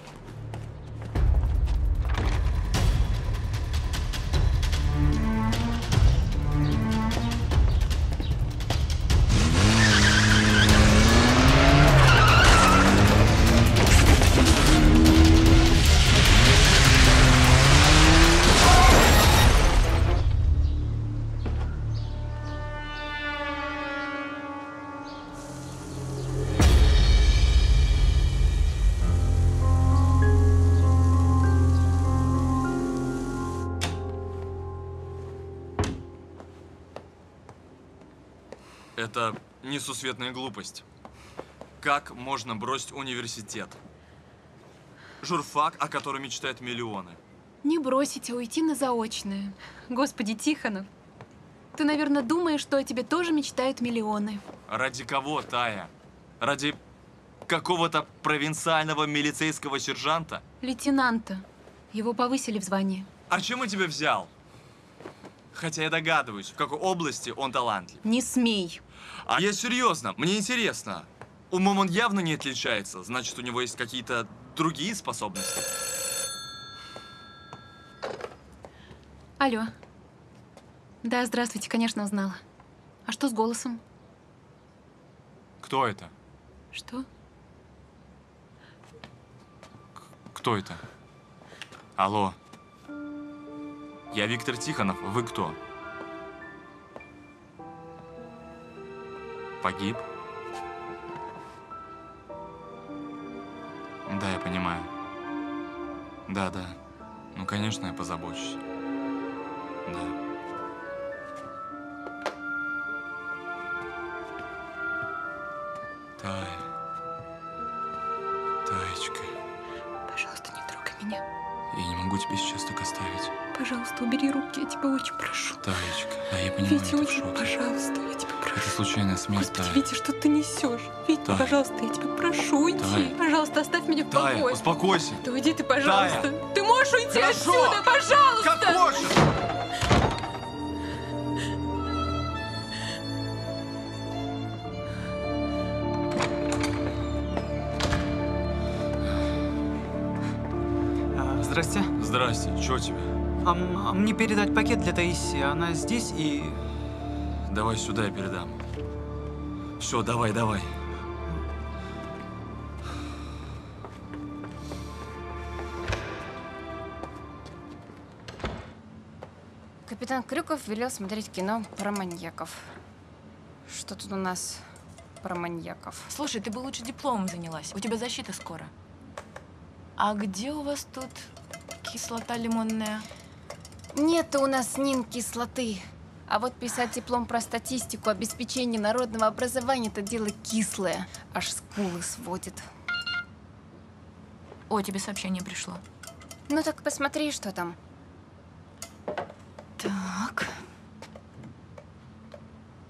[SPEAKER 6] Это несусветная глупость. Как можно бросить университет? Журфак, о котором мечтают миллионы.
[SPEAKER 1] Не бросить, а уйти на заочное. Господи, Тихонов, ты, наверное, думаешь, что о тебе тоже мечтают миллионы.
[SPEAKER 6] Ради кого, Тая? Ради какого-то провинциального милицейского сержанта?
[SPEAKER 1] Лейтенанта. Его повысили в звании.
[SPEAKER 6] А чем он тебя взял? Хотя я догадываюсь, в какой области он талантлив.
[SPEAKER 1] Не смей.
[SPEAKER 6] А я серьезно, мне интересно. Умом он явно не отличается, значит, у него есть какие-то другие способности.
[SPEAKER 1] Алло. Да, здравствуйте, конечно, узнала. А что с голосом?
[SPEAKER 6] Кто это?
[SPEAKER 1] Что?
[SPEAKER 6] Кто это? Алло. Я Виктор Тихонов. Вы кто? Погиб? Да, я понимаю. Да, да. Ну, конечно, я позабочусь. Да. Тая. Таечка.
[SPEAKER 1] Пожалуйста, не трогай меня.
[SPEAKER 6] Я не могу тебя сейчас так оставить.
[SPEAKER 1] Пожалуйста, убери руки, я тебя очень прошу.
[SPEAKER 6] Таечка. Да, я понимаю,
[SPEAKER 1] Витя,
[SPEAKER 6] ты в
[SPEAKER 1] очень, пожалуйста, я тебя
[SPEAKER 6] Это случайная смерть,
[SPEAKER 1] Господи,
[SPEAKER 6] Тая.
[SPEAKER 1] Витя, что ты несешь? Витя,
[SPEAKER 6] Тая.
[SPEAKER 1] пожалуйста, я тебя прошу уйти.
[SPEAKER 6] Тая.
[SPEAKER 1] Пожалуйста, оставь меня в
[SPEAKER 6] Тая,
[SPEAKER 1] покое.
[SPEAKER 6] успокойся.
[SPEAKER 1] Да уйди ты, пожалуйста.
[SPEAKER 6] Тая.
[SPEAKER 1] Ты можешь уйти
[SPEAKER 6] Хорошо.
[SPEAKER 1] отсюда, пожалуйста.
[SPEAKER 6] Как хочешь.
[SPEAKER 47] А, Здрасте.
[SPEAKER 6] Здрасте, что тебе?
[SPEAKER 47] А, а мне передать пакет для Таисии? Она здесь и...
[SPEAKER 6] Давай сюда я передам. Все, давай, давай.
[SPEAKER 12] Капитан Крюков велел смотреть кино про маньяков. Что тут у нас про маньяков?
[SPEAKER 42] Слушай, ты бы лучше дипломом занялась. У тебя защита скоро. А где у вас тут кислота лимонная?
[SPEAKER 12] Нет у нас, Нин, кислоты. А вот писать диплом про статистику обеспечения народного образования – это дело кислое. Аж скулы сводит.
[SPEAKER 42] О, тебе сообщение пришло.
[SPEAKER 12] Ну так посмотри, что там.
[SPEAKER 42] Так.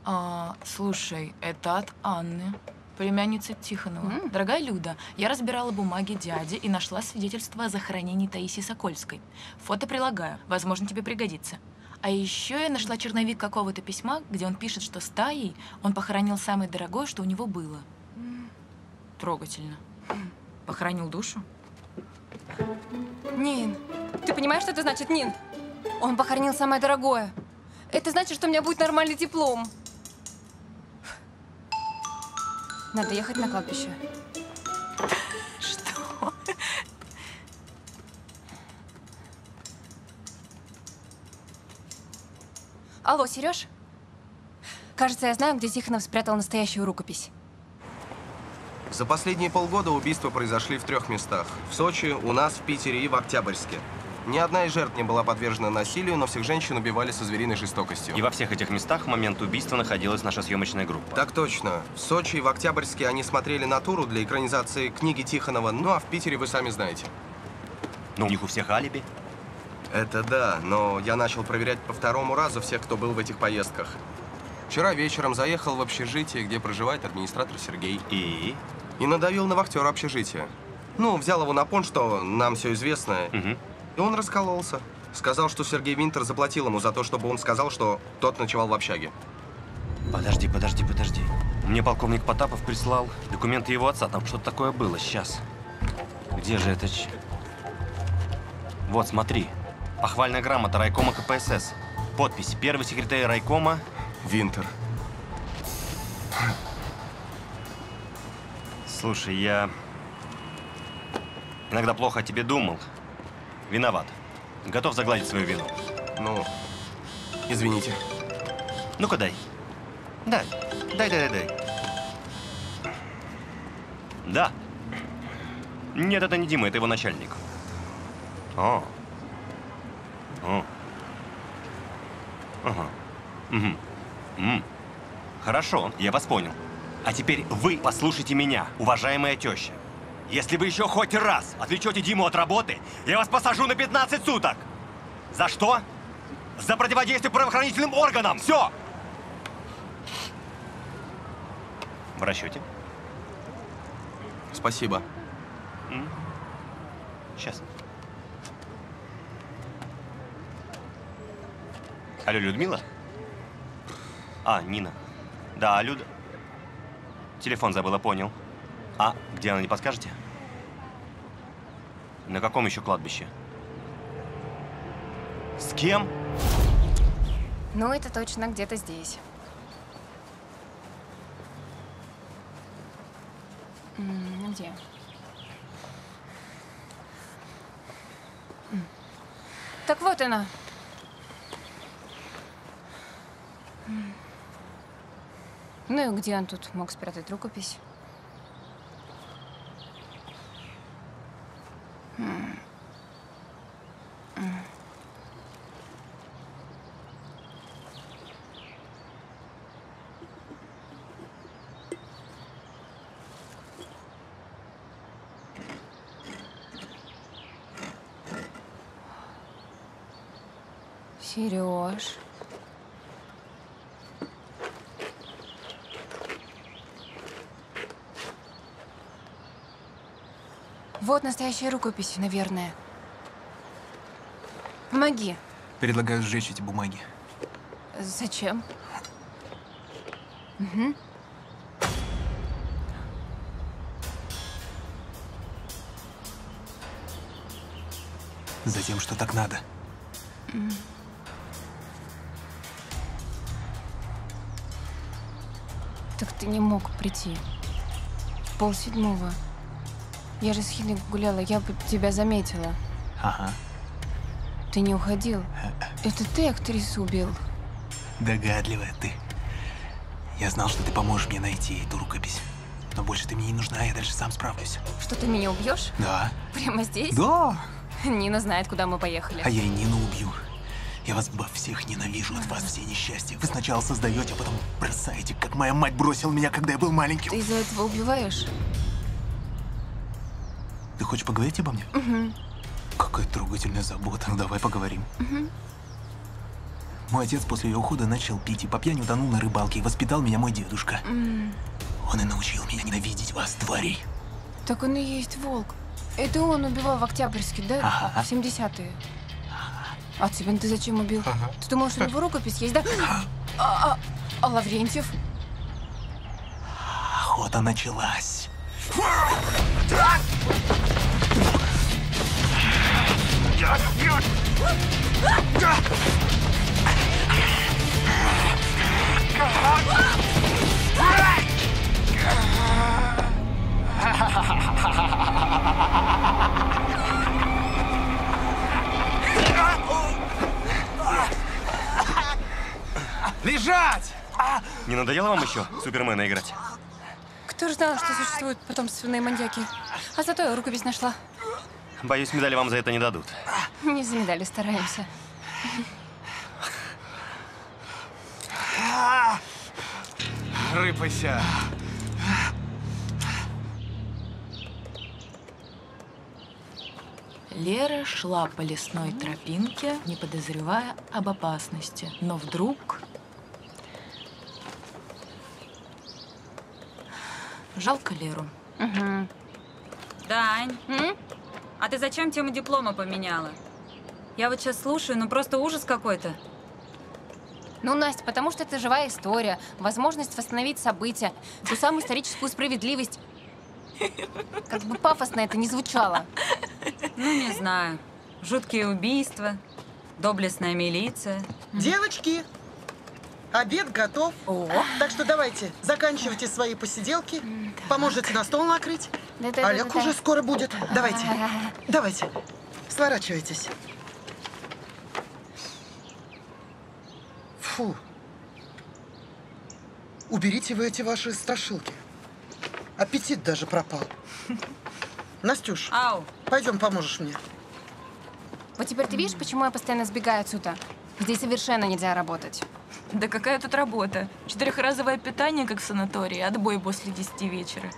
[SPEAKER 42] А, слушай, это от Анны, племянницы Тихонова. Дорогая Люда, я разбирала бумаги дяди и нашла свидетельство о захоронении Таисии Сокольской. Фото прилагаю, возможно, тебе пригодится. А еще я нашла черновик какого-то письма, где он пишет, что с Таей он похоронил самое дорогое, что у него было. Трогательно. Похоронил душу?
[SPEAKER 12] Нин, ты понимаешь, что это значит, Нин? Он похоронил самое дорогое. Это значит, что у меня будет нормальный диплом. Надо ехать на кладбище. Алло, Сереж? Кажется, я знаю, где Тихонов спрятал настоящую рукопись.
[SPEAKER 17] За последние полгода убийства произошли в трех местах. В Сочи, у нас, в Питере и в Октябрьске. Ни одна из жертв не была подвержена насилию, но всех женщин убивали со звериной жестокостью.
[SPEAKER 10] И во всех этих местах в момент убийства находилась наша съемочная группа.
[SPEAKER 17] Так точно. В Сочи и в Октябрьске они смотрели натуру для экранизации книги Тихонова, ну а в Питере вы сами знаете.
[SPEAKER 10] Ну, у них у всех алиби.
[SPEAKER 17] Это да, но я начал проверять по второму разу всех, кто был в этих поездках. Вчера вечером заехал в общежитие, где проживает администратор Сергей.
[SPEAKER 10] И?
[SPEAKER 17] И надавил на вахтера общежития. Ну, взял его на пон, что нам все известно. И он раскололся. Сказал, что Сергей Винтер заплатил ему за то, чтобы он сказал, что тот ночевал в общаге.
[SPEAKER 10] Подожди, подожди, подожди. Мне полковник Потапов прислал документы его отца. Там что-то такое было. Сейчас. Где же это? ч- Вот, смотри. Похвальная грамота райкома КПСС. Подпись. Первый секретарь райкома.
[SPEAKER 17] Винтер.
[SPEAKER 10] Слушай, я иногда плохо о тебе думал. Виноват. Готов загладить свою вину.
[SPEAKER 17] Ну, извините.
[SPEAKER 10] Ну-ка дай. Дай. Дай, дай, дай, дай. Да. Нет, это не Дима, это его начальник. О. О. Ага. Мгм. М. Хорошо, я вас понял. А теперь вы послушайте меня, уважаемая теща. Если вы еще хоть раз отвлечете Диму от работы, я вас посажу на 15 суток. За что? За противодействие правоохранительным органам. Все. В расчете?
[SPEAKER 17] Спасибо.
[SPEAKER 10] Сейчас. Алло, Людмила? А, Нина. Да, Люда. Телефон забыла, понял. А, где она, не подскажете? На каком еще кладбище? С кем?
[SPEAKER 12] Ну, это точно где-то здесь. Где? Так вот она. Ну и где он тут мог спрятать рукопись? Сереж. Вот настоящая рукопись, наверное. Помоги.
[SPEAKER 13] Предлагаю сжечь эти бумаги.
[SPEAKER 12] Зачем? Мгм.
[SPEAKER 13] Затем, что так надо.
[SPEAKER 12] Так ты не мог прийти. Пол седьмого. Я же с Хилой гуляла, я бы тебя заметила.
[SPEAKER 13] Ага.
[SPEAKER 12] Ты не уходил. Это ты актрису убил.
[SPEAKER 13] Догадливая ты. Я знал, что ты поможешь мне найти эту рукопись. Но больше ты мне не нужна, я дальше сам справлюсь.
[SPEAKER 12] Что ты меня убьешь?
[SPEAKER 13] Да.
[SPEAKER 12] Прямо здесь?
[SPEAKER 13] Да.
[SPEAKER 12] Нина знает, куда мы поехали.
[SPEAKER 13] А я и Нину убью. Я вас бы всех ненавижу, от вас все несчастья. Вы сначала создаете, а потом бросаете, как моя мать бросила меня, когда я был маленьким.
[SPEAKER 12] Ты из-за этого убиваешь?
[SPEAKER 13] Ты хочешь поговорить обо мне?
[SPEAKER 12] Угу.
[SPEAKER 13] Какая трогательная забота. Ну, давай поговорим.
[SPEAKER 12] Угу.
[SPEAKER 13] Мой отец после ее ухода начал пить и по пьяни утонул на рыбалке. И воспитал меня мой дедушка.
[SPEAKER 12] М.
[SPEAKER 13] Он и научил меня ненавидеть вас, тварей.
[SPEAKER 12] Так он и есть волк. Это он убивал в Октябрьске, да?
[SPEAKER 13] Ага.
[SPEAKER 12] В 70-е. А тебя ты зачем убил? Ты думал, что у него рукопись есть, да? А, а- а Лаврентьев?
[SPEAKER 13] Охота началась.
[SPEAKER 48] Лежать!
[SPEAKER 10] Не надоело вам еще Супермена играть?
[SPEAKER 12] Кто же знал, что существуют потомственные маньяки? А зато я рукопись нашла.
[SPEAKER 10] Боюсь, медали вам за это не дадут.
[SPEAKER 12] Не за медали стараемся.
[SPEAKER 48] Рыпайся.
[SPEAKER 42] Лера шла по лесной тропинке, не подозревая об опасности. Но вдруг... Жалко Леру.
[SPEAKER 12] Угу.
[SPEAKER 34] Дань, а ты зачем тему диплома поменяла? Я вот сейчас слушаю, ну просто ужас какой-то.
[SPEAKER 12] Ну, Настя, потому что это живая история, возможность восстановить события, ту самую историческую справедливость. Как бы пафосно это не звучало.
[SPEAKER 34] Ну, не знаю. Жуткие убийства, доблестная милиция.
[SPEAKER 49] Девочки, обед готов. Так что давайте, заканчивайте свои посиделки. Поможете на стол накрыть.
[SPEAKER 12] Да-да-да-да-да.
[SPEAKER 49] Олег уже скоро будет. Давайте, давайте, сворачивайтесь. Фу. Уберите вы эти ваши страшилки. Аппетит даже пропал. Настюш, пойдем поможешь мне.
[SPEAKER 12] Вот теперь ты видишь, почему я постоянно сбегаю отсюда? Здесь совершенно нельзя работать.
[SPEAKER 42] Да какая тут работа? Четырехразовое питание, как в санатории, отбой после 10 вечера.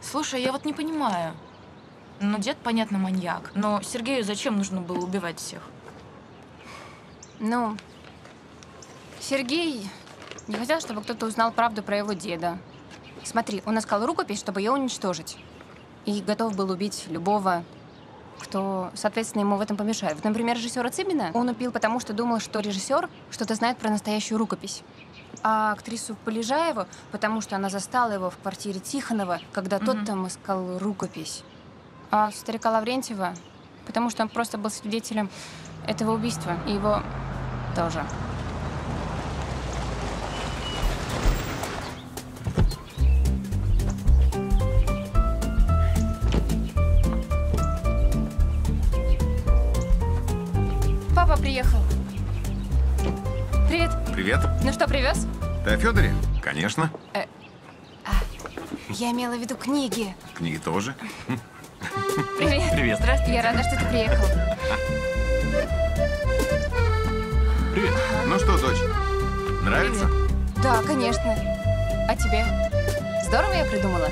[SPEAKER 42] Слушай, я вот не понимаю. Ну, дед, понятно, маньяк. Но Сергею зачем нужно было убивать всех?
[SPEAKER 12] Ну, Сергей не хотел, чтобы кто-то узнал правду про его деда. Смотри, он искал рукопись, чтобы ее уничтожить. И готов был убить любого, кто, соответственно, ему в этом помешает. Вот, например, режиссера Цыбина он убил, потому что думал, что режиссер что-то знает про настоящую рукопись. А актрису Полежаеву, потому что она застала его в квартире Тихонова, когда тот там искал рукопись. А старика Лаврентьева, потому что он просто был свидетелем этого убийства. И его тоже. Папа приехал. Привет.
[SPEAKER 50] Привет.
[SPEAKER 12] Ну что, привез?
[SPEAKER 50] Ты о Федоре?
[SPEAKER 49] Конечно.
[SPEAKER 12] Я имела в виду книги.
[SPEAKER 49] Книги тоже.
[SPEAKER 12] Привет.
[SPEAKER 49] Привет.
[SPEAKER 12] Здравствуй. Я рада, что ты приехал.
[SPEAKER 49] Привет. Ну что, дочь, нравится?
[SPEAKER 12] Да, конечно. А тебе? Здорово я придумала?